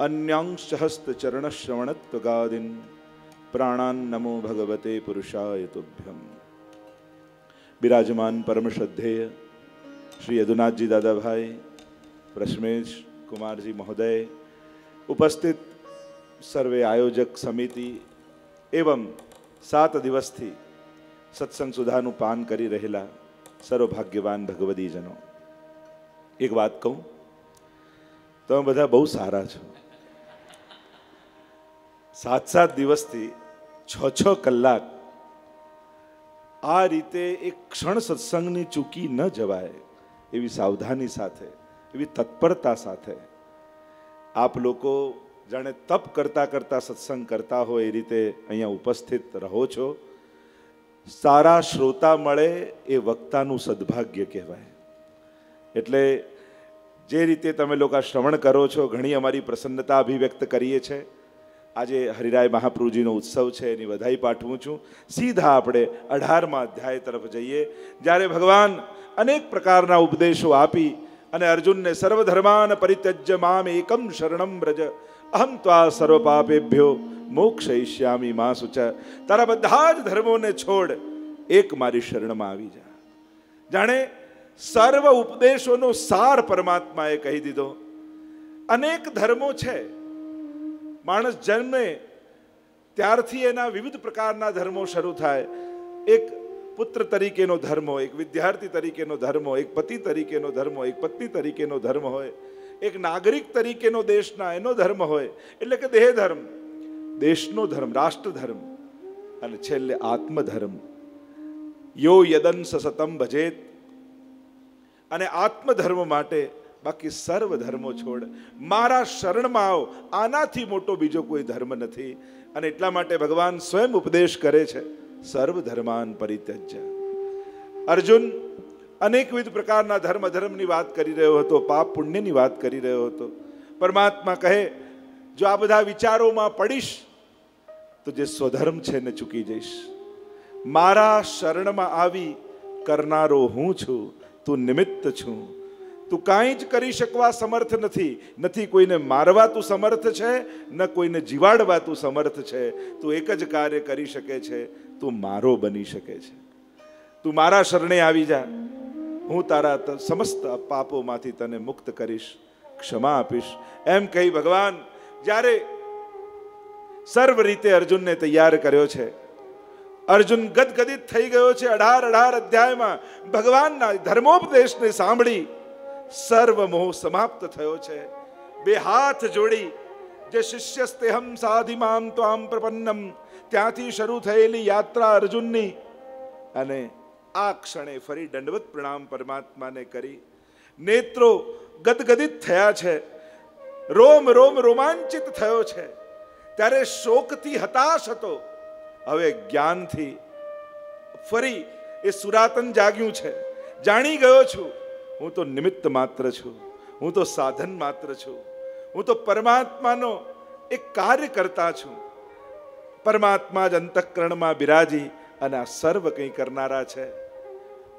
अन्यांश हस्तचरणश्रवणत्वगादीन् प्राणान् भगवते पुरुषा तोभ्यं विराजमान परम श्रद्धेय श्री यदुनाथ जी दादा भाई પ્રશ્મેશ કુમારજી મહોદય ઉપસ્થિત સર્વે આયોજક સમિતિ એવમ સાત દિવસથી સત્સંગ સુધાનું પાન કરી રહેલા સર્વભાગ્યવાન ભગવદીજનો એક વાત કહું તમે બધા બહુ સારા છો સાત સાત દિવસથી છ છ કલાક આ રીતે એક ક્ષણ સત્સંગની ચૂકી ન જવાય એવી સાવધાની સાથે એવી તત્પરતા સાથે. આપ લોકો જાણે તપ કરતા કરતા સત્સંગ કરતા હોય એ રીતે અહીંયા ઉપસ્થિત રહો છો. સારા શ્રોતા મળે એ વક્તાનું સદભાગ્ય કહેવાય. એટલે જે રીતે તમે લોકો શ્રવણ કરો છો, ઘણી અમારી પ્રસન્નતા અભિવ્યક્ત કરીએ છીએ આજે હરિરાય મહાપ્રભુજીનો ઉત્સવ છે, એની વધાઈ પાઠવું છું. સીધા આપણે અઢારમાં અધ્યાય તરફ જઈએ. જ્યારે ભગવાન અનેક પ્રકારના ઉપદેશો આપી અને અર્જુનને સર્વધર્માન પરિત્યજ્ય મામ એકમ શરણમ વ્રજ. અહમ ત્વા સર્વ પાપેભ્યો મોક્ષયિષ્યામી મા સુચ તારા બધા જ ધર્મોને છોડ એક મારી શરણમાં આવી જા. જાણે સર્વ ઉપદેશોનો સાર પરમાત્માએ કહી દીધો. અનેક ધર્મો છે. માણસ જન્મે ત્યારથી એના વિવિધ પ્રકારના ધર્મો શરૂ થાય. એક પુત્ર તરીકેનો ધર્મ હોય, એક વિદ્યાર્થી તરીકેનો ધર્મ હોય, એક પતિ તરીકેનો ધર્મ હોય, એક પત્ની તરીકેનો ધર્મ હોય, એક નાગરિક તરીકેનો દેશના એનો ધર્મ હોય, એટલે કે દેહ ધર્મ દેશનો ધર્મ રાષ્ટ્ર ધર્મ અને છેલ્લે આત્મધર્મ. યો યદન સતમ ભજેત. અને આત્મધર્મ માટે બાકી સર્વ ધર્મો છોડ. મારા શરણમાં આવો, આનાથી મોટો બીજો કોઈ ધર્મ નથી. અને એટલા માટે ભગવાન સ્વયં ઉપદેશ કરે છે. સર્વ ધર્માન પરિત્યજ્ય. અર્જુન અનેકવિધ પ્રકારના ધર્મ ધર્મની વાત કરી રહ્યો હતો, પાપ પુણ્યની વાત કરી રહ્યો હતો. પરમાત્મા કહે, જો આ બધા વિચારોમાં પડીશ, તો જે સ્વધર્મ છે ને ચૂકી જઈશ. મારા શરણમાં આવી કરનારો હું છું, તું નિમિત્ત છું. તું કાંઈ જ કરી શકવા સમર્થ નથી નથી કોઈને મારવા તું સમર્થ છે, ન કોઈને જીવાડવા તું સમર્થ છે. તું એક જ કાર્ય કરી શકે છે તું મારો બની શકે છે. તું મારા શરણે આવી જા. હું તારા સમસ્ત પાપોમાંથી તને મુક્ત કરીશ, ક્ષમા આપીશ. એમ કહી ભગવાન, જ્યારે સર્વ રીતે અર્જુનને તૈયાર કર્યો છે, અર્જુન ગદગદિત થઈ ગયો છે અઢાર અઢાર અધ્યાયમાં. ભગવાનના ધર્મોપદેશને સાંભળી સર્વ મોહ સમાપ્ત થયો છે. બે હાથ જોડી, જે શિષ્યસ્તેહમ સાધિમામ ત્વામ પ્રપન્નમ. ત્યાંથી શરૂ થયેલી યાત્રા અર્જુનની અને આ ક્ષણે ફરી દંડવત પ્રણામ પરમાત્માને કરી. નેત્રો ગદગદિત થયા છે. રોમ રોમ રોમાંચિત થયો છે. ત્યારે શોકથી હતાશ હતો. હવે જ્ઞાનથી ફરી એ સુરાતન જાગ્યું છે. જાણી ગયો છું. હું તો નિમિત્ત માત્ર છું. હું તો સાધન માત્ર છું. હું તો પરમાત્માનો એક કાર્ય કરતા છું. પરમાત્મા જ અંતઃકરણમાં બિરાજી અને આ સર્વ કંઈ કરનારા છે.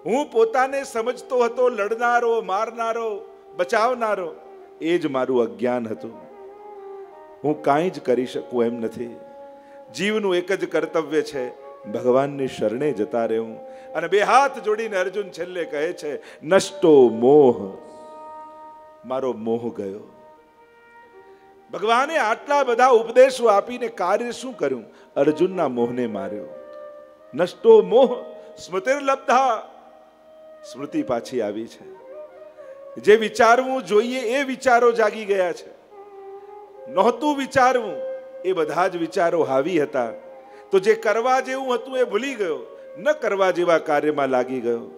હું પોતાને સમજતો હતો, લડનારો, મારનારો, બચાવનારો, એ જ મારું અજ્ઞાન હતું. હું કાંઈ જ કરી શકું એમ નથી. જીવનું એક જ કર્તવ્ય છે, ભગવાનની શરણે જતા રહેવું. અને બે હાથ જોડીને અર્જુન છેલ્લે કહે છે, નષ્ટો મોહ. મારો મોહ ગયો. ભગવાને આટલા બધા ઉપદેશો આપીને કાર્ય શું કર્યું? અર્જુનના મોહને માર્યો. નષ્ટો મોહ સ્મૃતિર્લબ્ધા સ્મૃતિ પાછી આવી છે. જે વિચારવું જોઈએ એ વિચારો જાગી ગયા છે. નહોતું વિચારવું એ બધા જ વિચારો હાવી હતા. તો જે કરવા જેવું હતું એ ભૂલી ગયો, ન કરવા જેવા કાર્યમાં લાગી ગયો.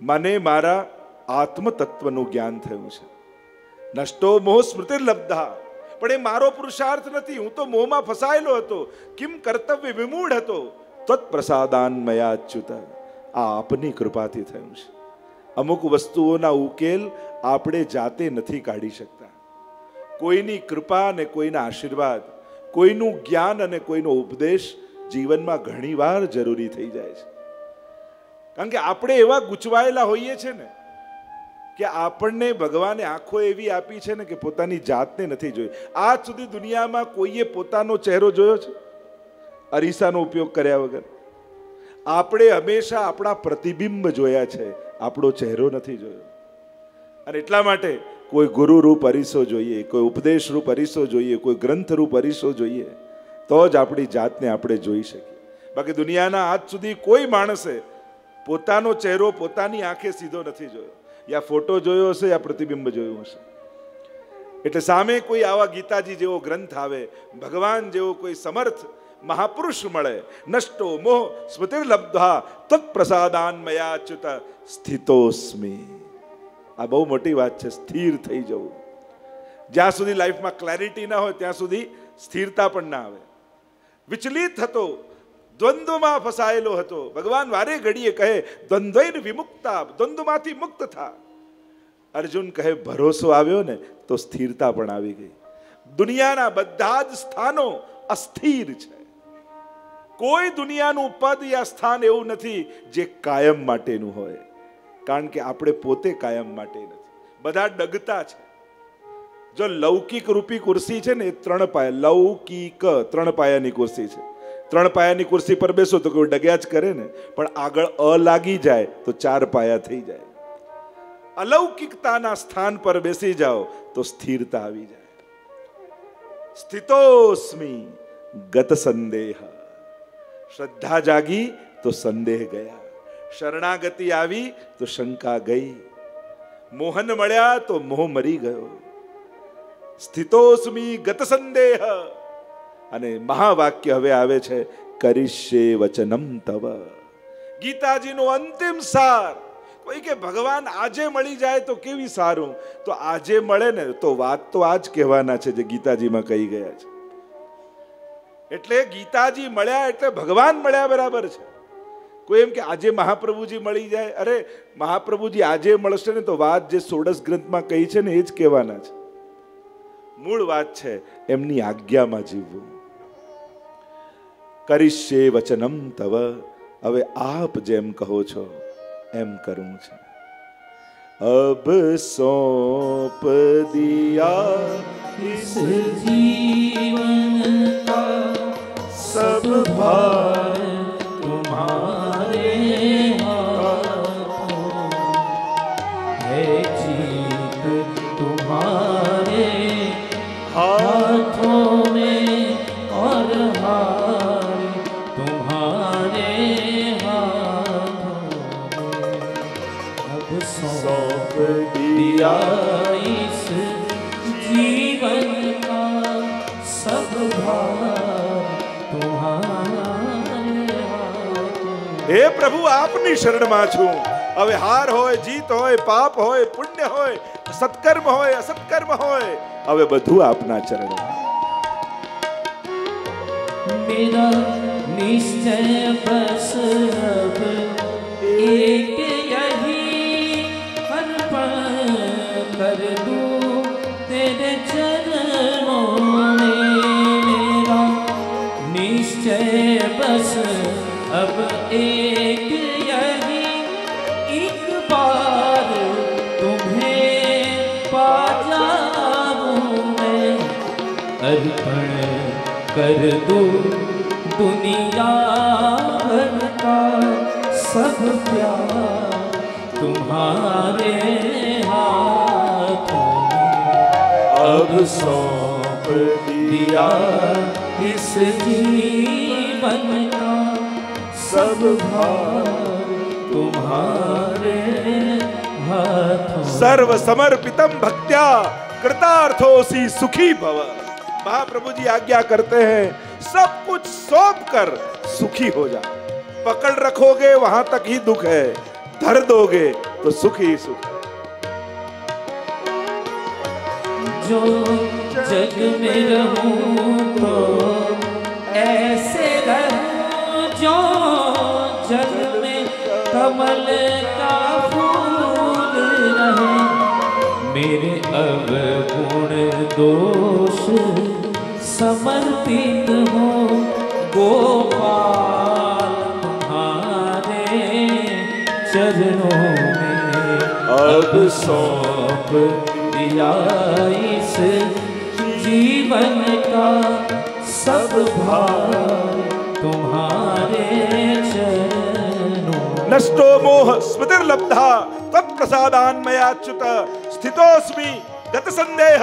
મને મારા આત્મતત્વનું જ્ઞાન થયું છે. નષ્ટો મોહ સ્મૃતિર્લબ્ધા લબ્ધા પણ એ મારો પુરુષાર્થ નથી. હું તો મોહમાં ફસાયેલો હતો. કિમ કર્તવ્ય વિમૂઢ હતો. તત્પ્રસાદાન મયા અચ્યુત આ આપની કૃપાથી થયું છે. અમુક વસ્તુઓના ઉકેલ આપણે જાતે નથી કાઢી શકતા. કોઈની કૃપા અને કોઈના આશીર્વાદ, કોઈનું જ્ઞાન અને કોઈનો ઉપદેશ જીવનમાં ઘણીવાર જરૂરી થઈ જાય છે. કારણ કે આપણે એવા ગૂંચવાયેલા હોઈએ છીએ ને કે આપણને ભગવાને આંખો એવી આપી છે ને કે પોતાની જાતને નથી જોઈ. આજ સુધી દુનિયામાં કોઈએ પોતાનો ચહેરો જોયો છે? અરીસાનો ઉપયોગ કર્યા વગર. આપણે હંમેશા આપણા પ્રતિબિંબ જોયા છે, આપણો ચહેરો નથી જોયો. અને એટલા માટે કોઈ ગુરુ રૂપ અરીસો જોઈએ, કોઈ ઉપદેશ રૂપ અરીસો જોઈએ, કોઈ ગ્રંથ રૂપ અરીસો જોઈએ, તો જ આપણી જાતને આપણે જોઈ શકીએ. બાકી દુનિયાના આજ સુધી કોઈ માણસે પોતાનો ચહેરો પોતાની આંખે સીધો નથી જોયો. યા ફોટો જોયો હશે યા પ્રતિબિંબ જોયું હશે? એટલે સામે કોઈ આવા ગીતાજી જેવો ગ્રંથ આવે, ભગવાન જેવો કોઈ સમર્થ મહાપુરુષ મળે, નષ્ટો મોહ સ્મૃતિર્લબ્ધા તત્પ્રસાદાન મયા અચ્યુત સ્થિતોસ્મી આ બહુ મોટી વાત છે, સ્થિર થઈ જવું. જ્યાં સુધી લાઈફમાં ક્લેરિટી ના હોય, ત્યાં સુધી સ્થિરતા પણ ના આવે. વિચલિત હતો દ્વંદ્વમાં ફસાયેલો હતો. ભગવાન વારે ઘડીએ કહે દ્વંદ્વૈન વિમુક્તા, દ્વંદ્વમાંથી મુક્ત થા. અર્જુન કહે, ભરોસો આવ્યો ને તો સ્થિરતા પણ આવી ગઈ. દુનિયાના બધા જ સ્થાનો અસ્થિર છે. કોઈ દુનિયાનું પદ યા સ્થાન એવું નથી જે કાયમ માટેનું હોય. કારણ કે આપણે પોતે કાયમ માટે નથી. બધા ડગતા છે. જો લૌકિક રૂપી કુર્સી છે ને એ ત્રણ પાયા, લૌકિક ત્રણ પાયાની કુર્સી છે. ત્રણ પાયાની ખુરશી પર બેસો તો કોઈ ડગ્યા જ કરે ને. પણ આગળ અ લાગી જાય તો ચાર પાયા થઈ જાય. અલૌકિકતાના સ્થાન પર બેસી જાઓ તો સ્થિરતા આવી જાય. સ્થિતોસ્મી ગત સંદેહ. શ્રદ્ધા જાગી તો સંદેહ ગયા. શરણાગતિ આવી તો શંકા ગઈ. મોહન મળ્યા તો મોહ મરી ગયો. સ્થિતોસ્મી ગત સંદેહ. અને મહાવાક્ય હવે આવે છે કરીશે વચનમ તવ. ગીતાજીનો અંતિમ સાર. કોઈ કે ભગવાન આજે મળી જાય તો કેવી સારું? તો આજે મળે ને તો વાત તો આ જ કહેવાના છે જે ગીતાજીમાં કહી ગયા છે. એટલે ગીતાજી મળ્યા એટલે ભગવાન મળ્યા બરાબર છે. કોઈ એમ કે આજે મહાપ્રભુજી મળી જાય, અરે મહાપ્રભુજી આજે મળશે ને તો વાત જે સોડસ ગ્રંથમાં કહી છે ને એ જ કહેવાના છે. મૂળ વાત છે, એમની આજ્ઞામાં જીવવું. કરીશે વચનમ તવ હવે આપ જેમ કહો છો એમ કરવું છે અબ સોંપ દિયા इस जीवन का સબ ભાર तुम्हारे હે પ્રભુ, આપની શરણમાં છું. હવે હાર હોય, જીત હોય, પાપ હોય, પુણ્ય હોય, સત્કર્મ હોય, અસત્કર્મ હોય, હવે બધું આપના ચરણ નિશ્ચય બસ એક अर्पण कर दो दुनिया भर का सब प्यार तुम्हारे हाथों अब सौंप दिया इस जीवन का सब भार तुम्हारे हाथों सर्व समर्पितम भक्त्या कृतार्थोसी सुखी भव। महाप्रभु जी आज्ञा करते हैं, सब कुछ सौंप कर सुखी हो जा। पकड़ रखोगे, वहाँ तक ही दुख है। धर दोगे तो सुख ही सुख जो जग में रहूँ तो ऐसे रहूँ, जो जग में कमल का फूल रहे। मेरे अवगुण दोष समर्पित हो। गोपाल तुम्हारे चरणों में अब सौंप दिया इस जीवन का सब भार तुम्हारे चरणों नष्टो मोह स्मृतिर्लब्धा तत्प्रसादान्मयाच्युत स्थितोस्मि गत संदेह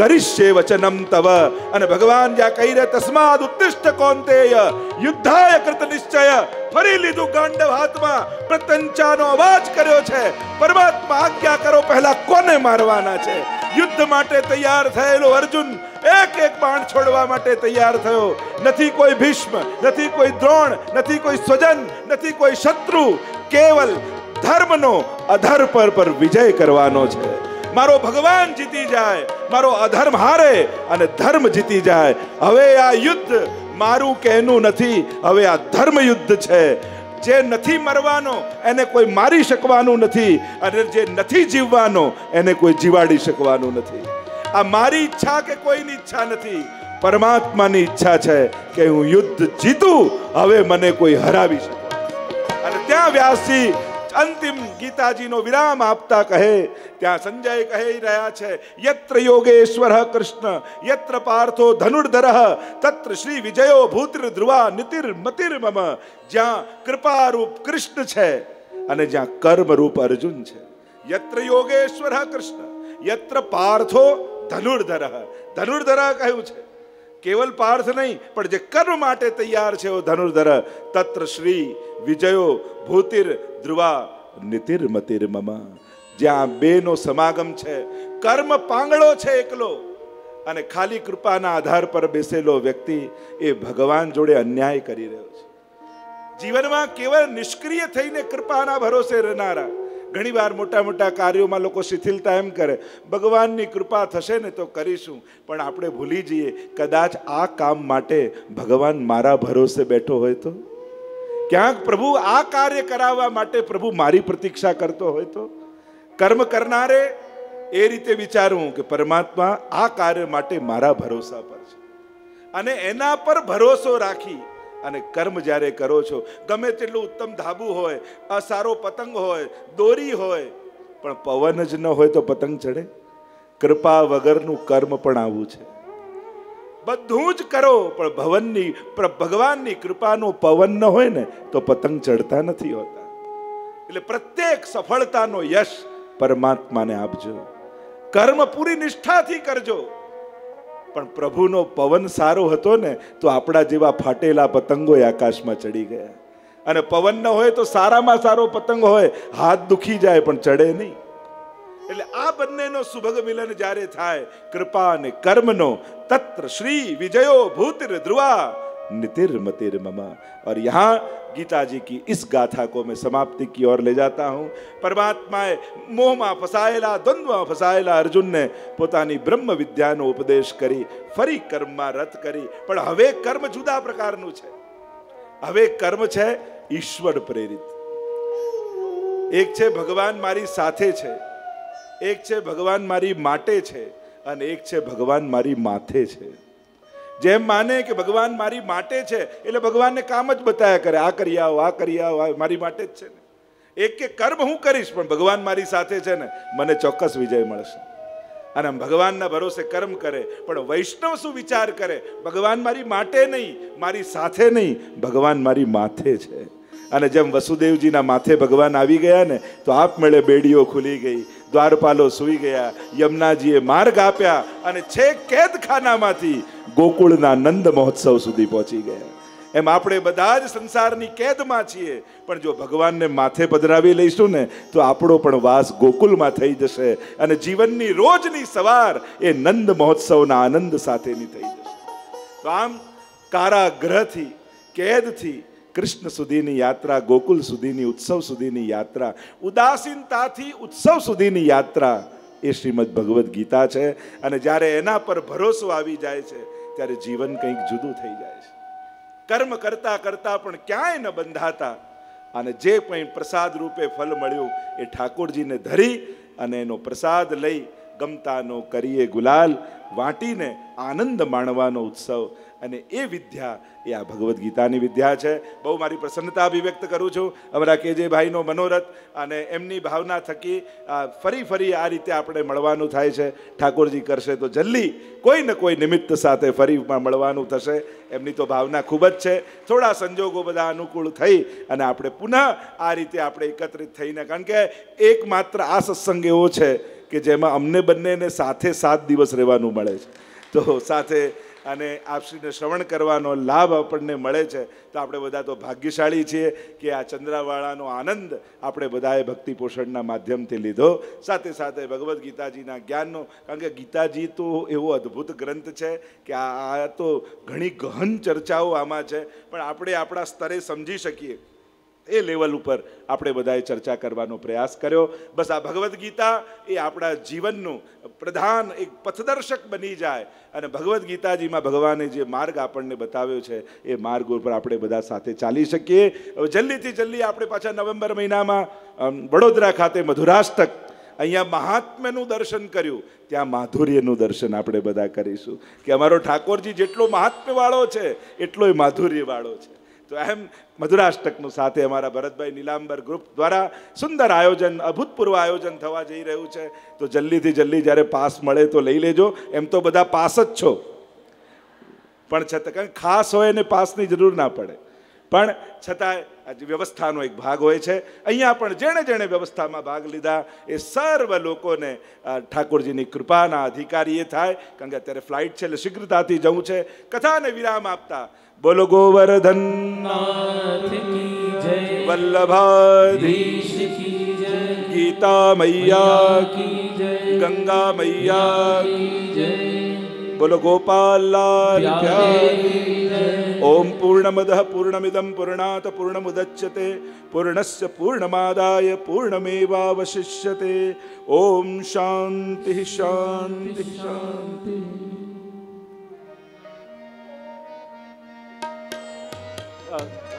કરિષ્યે વચનમ તવ અને ભગવાન જ્યાં કહી રહ્યા તસ્માદ ઉત્તિષ્ઠ કોંતેય યુદ્ધાય કૃત નિશ્ચય ફરી લીધું ગાંડવ હાથમાં પ્રતંચાનો અવાજ કર્યો છે પરમાત્મા આજ્ઞા કરો પહેલા કોને મારવાના છે યુદ્ધ માટે તૈયાર થયેલો અર્જુન એક એક બાણ છોડવા માટે તૈયાર થયો નથી કોઈ ભીષ્મ નથી કોઈ દ્રોણ નથી કોઈ સ્વજન નથી કોઈ શત્રુ કેવલ ધર્મનો અધર પર પર વિજય કરવાનો છે મારો ભગવાન જીતી જાય, મારો અધર્મ હારે અને ધર્મ જીતી જાય. હવે આ યુદ્ધ મારું કહેનું નથી, હવે આ ધર્મ યુદ્ધ છે. જે નથી મરવાનો, એને કોઈ મારી શકવાનું નથી, અને જે નથી જીવવાનો, એને કોઈ જીવાડી શકવાનું નથી. આ મારી ઈચ્છા કે કોઈની ઈચ્છા નથી, પરમાત્માની ઈચ્છા છે કે હું યુદ્ધ જીતું, હવે મને કોઈ હરાવી શકે. અને ત્યાં વ્યાસજી અંતિમ ગીતાજીનો વિરામ આપતા કહે, ત્યાં સંજય કહી રહ્યા છે, યત્ર યોગેશ્વર કૃષ્ણ, યત્ર પાર્થો ધનુર્ધર, તત્ર શ્રી વિજયો ભૂતિર ધ્રુવા નિતિર મતિર મમ, જ્યાં કૃપારૂપ કૃષ્ણ છે અને જ્યાં કર્મરૂપ અર્જુન છે. યત્ર યોગેશ્વર કૃષ્ણ, યત્ર પાર્થો ધનુર્ધર. ધનુર્ધર કહ્યું છે, કેવલ પાર્થ નહીં, પણ જે કર્મ માટે તૈયાર છે એવો ધનુર્ધર, તત્ર શ્રી વિજયો ભૂતિર ધ્રુવા. નિતિર મતિર મમા. જ્યાં બેનો સમાગમ છે, કર્મ પાંગળો છે એકલો. અને ખાલી કૃપાના આધાર પર બેસેલો વ્યક્તિ એ ભગવાન જોડે અન્યાય કરી રહ્યો છે. જીવનમાં કેવળ નિષ્ક્રિય થઈને કૃપાના ભરોસે રહેનારા, ઘણીવાર મોટા મોટા કાર્યોમાં લોકો શિથિલતા એમ કરે, ભગવાનની કૃપા થશે ને તો કરીશું. પણ આપણે ભૂલી જઈએ, કદાચ આ કામ માટે ભગવાન મારા ભરોસે બેઠો હોય તો? ક્યાંક પ્રભુ આ કાર્ય કરાવવા માટે પ્રભુ મારી પ્રતીક્ષા કરતો હોય તો? કર્મ કરનારે એ રીતે વિચારવું કે પરમાત્મા આ કાર્ય માટે મારા ભરોસા પર છે. અને એના પર ભરોસો રાખી અને કર્મ જ્યારે કરો છો, ગમે તેટલું ઉત્તમ ધાબુ હોય, અસારો પતંગ હોય, દોરી હોય, પણ પવન જ ન હોય તો પતંગ ચડે? કૃપા વગરનું કર્મ પણ આવું છે. બધું જ કરો, પણ ભવનની ભગવાનની કૃપાનો પવન ન હોય ને, તો પતંગ ચડતા નથી હોતા. એટલે પ્રત્યેક સફળતાનો યશ પરમાત્માને આપજો. કર્મ પૂરી નિષ્ઠાથી કરજો. પણ પ્રભુનો પવન સારો હતો ને, તો આપણા જેવા ફાટેલા પતંગો આકાશમાં ચડી ગયા. અને પવન ન હોય તો સારામાં સારો પતંગ હોય, હાથ દુખી જાય પણ ચડે નહીં. એટલે આ બંનેનો સુભગ મિલન જ્યારે થાય કૃપા અને કર્મનો તત્ર શ્રી વિજયો ભૂતિર ધ્રુવા नितिर मतिर ममा और यहाँ गीता जी की इस गाथा को मैं समाप्ति की ओर ले जाता हूँ પરમાત્માએ મોહમાં ફસાયેલા દ્વંદ્વમાં ફસાયેલા અર્જુનને પોતાની બ્રહ્મ વિદ્યાનો ઉપદેશ કરી ફરી કર્મમાં રત કરી પણ હવે કર્મ જુદા પ્રકારનું છે હવે કર્મ છે ઈશ્વર પ્રેરિત એક છે ભગવાન મારી સાથે છે એક છે ભગવાન મારી માટે છે અને એક છે ભગવાન મારી માથે છે. જેમ માને કે ભગવાન મારી માટે છે, એટલે ભગવાનને કામ જ બતાયા કરે, આ કરી આવો, આ કરી આવો મારી માટે જ છે ને. એક કે કર્મ હું કરીશ, પણ ભગવાન મારી સાથે છે ને, મને ચોક્કસ વિજય મળશે. અને ભગવાનના ભરોસે કર્મ કરે, પણ વૈષ્ણવ શું વિચાર કરે? ભગવાન મારી માટે નહીં, મારી સાથે નહીં, ભગવાન મારી માથે છે. અને જેમ વસુદેવજીના માથે ભગવાન આવી ગયા ને, તો આપમેળે બેડીઓ ખુલી ગઈ દ્વારપાલો સૂઈ ગયા, યમુનાજીએ માર્ગ આપ્યા અને છેક કેદખાનામાંથી ગોકુળના નંદ મહોત્સવ સુધી પહોંચી ગયા. એમ આપણે બધા જ સંસારની કેદમાં છીએ, પણ જો ભગવાનને માથે પધરાવી લઈશું ને, તો આપણો પણ વાસ ગોકુલમાં થઈ જશે અને જીવનની રોજની સવાર એ નંદ મહોત્સવના આનંદ સાથેની થઈ જશે. તો આમ કારાગ્રહથી કેદથી કૃષ્ણ સુધીની યાત્રા, ગોકુલ સુધીની, ઉત્સવ સુધીની યાત્રા, ઉદાસીનતાથી ઉત્સવ સુધીની યાત્રા એ શ્રીમદ ભગવદ્ ગીતા છે. અને જ્યારે એના પર ભરોસો આવી જાય છે, ત્યારે જીવન કંઈક જુદું થઈ જાય છે. કર્મ કરતા કરતા પણ ક્યાંય ન બંધાતા. અને જે કંઈ પ્રસાદ રૂપે ફલ મળ્યું એ ઠાકોરજીને ધરી અને એનો પ્રસાદ લઈ ગમતાનો કરીએ ગુલાલ, વાંટીને આનંદ માણવાનો ઉત્સવ. અને એ વિદ્યા એ આ ભગવદ્ ગીતાની વિદ્યા છે. બહુ મારી પ્રસન્નતા અભિવ્યક્ત કરું છું. અમારા કેજે ભાઈનો મનોરથ અને એમની ભાવના થકી ફરી ફરી આ રીતે આપણે મળવાનું થાય છે. ઠાકોરજી કરશે તો જલ્દી કોઈ ને કોઈ નિમિત્ત સાથે ફરીમાં મળવાનું થશે. એમની તો ભાવના ખૂબ જ છે. થોડા સંજોગો બધા અનુકૂળ થઈ અને આપણે પુનઃ આ રીતે આપણે એકત્રિત થઈને, કારણ કે એકમાત્ર આ સત્સંગ એવો છે કે જેમાં અમને બંનેને સાથે સાત દિવસ રહેવાનું મળે છે. તો સાથે અને આપશ્રીને શ્રવણ કરવાનો લાભ આપણને મળે છે. તો આપણે બધા તો ભાગ્યશાળી છીએ કે આ ચંદ્રાવાળાનો આનંદ આપણે બધાએ ભક્તિ પોષણના માધ્યમથી લીધો. સાથે સાથે ભગવદ્ ગીતાજીના જ્ઞાનનો, કારણ કે ગીતાજી તો એવો અદ્ભુત ગ્રંથ છે કે આ તો ઘણી ગહન ચર્ચાઓ આમાં છે. પણ આપણે આપણા સ્તરે સમજી શકીએ. એ લેવલ ઉપર આપણે બધાએ ચર્ચા કરવાનો પ્રયાસ કર્યો. બસ આ ભગવદ્ ગીતા એ આપણા જીવનનું પ્રધાન એક પથદર્શક બની જાય અને ભગવદ્ ગીતાજીમાં ભગવાને જે માર્ગ આપણને બતાવ્યો છે, એ માર્ગ ઉપર આપણે બધા સાથે ચાલી શકીએ. હવે જલ્દીથી જલ્દી આપણે પાછા નવેમ્બર મહિનામાં વડોદરા ખાતે મધુરાષ્ટક, અહીંયા મહાત્મ્યનું દર્શન કર્યું. ત્યાં માધુર્યનું દર્શન આપણે બધા કરીશું. કે અમારો ઠાકોરજી જેટલો મહાત્મ્યવાળો છે એટલો એ માધુર્યવાળો છે. તો એમ મધુરાષ્ટકનું સાથે અમારા ભરતભાઈ નીલાંબર ગ્રુપ દ્વારા સુંદર આયોજન, અભૂતપૂર્વ આયોજન થવા જઈ રહ્યું છે. તો જલ્દીથી જલ્દી જ્યારે પાસ મળે તો લઈ લેજો. એમ તો બધા પાસ જ છો. પણ છતાં કારણ ખાસ હોય એને પાસની જરૂર ના પડે. પણ છતાંય આજે વ્યવસ્થાનો એક ભાગ હોય છે. અહીંયા પણ જેણે જેણે વ્યવસ્થામાં ભાગ લીધા. એ સર્વ લોકોને ઠાકોરજીની કૃપાના અધિકારીએ થાય. કારણ કે અત્યારે ફ્લાઇટ છે એટલે શીઘ્રતાથી જવું છે. કથાને વિરામ આપતા બોલો ગોવર્ધન. વલ્લભાધીશ. ગીતા મૈયા ગંગા મૈયા બોલો ગોપાલાલ ઓમ પૂર્ણમદ પૂર્ણમિદમ પૂર્ણાત પૂર્ણમુદચ્યતે પૂર્ણસ્ય પૂર્ણમાદાય પૂર્ણમેવાવશિષ્યતે. ઓમ શાંતિ. શાંતિ શાંતિ. अब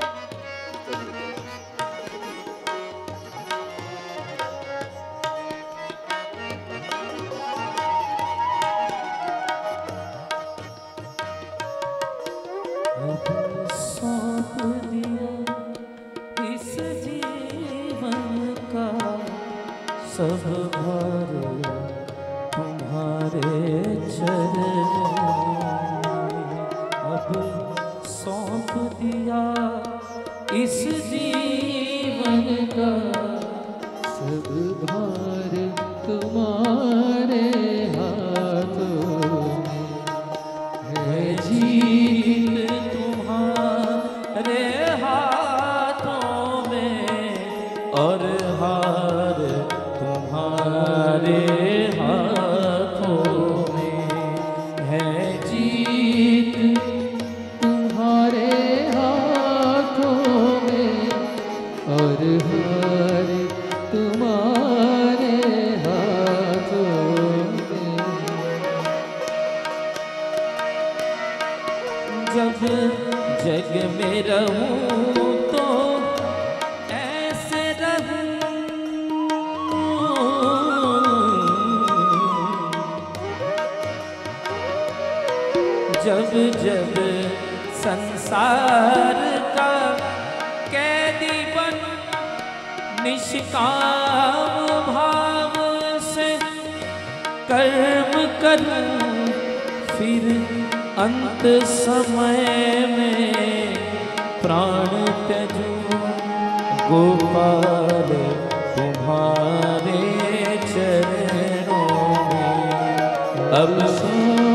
जब जब संसार का कैदी बन निष्काम भाव से कर्म करूँ फिर अंत समय में प्राण त्यजूं गोपाल तुम्हारे चरणों में। अब सौंप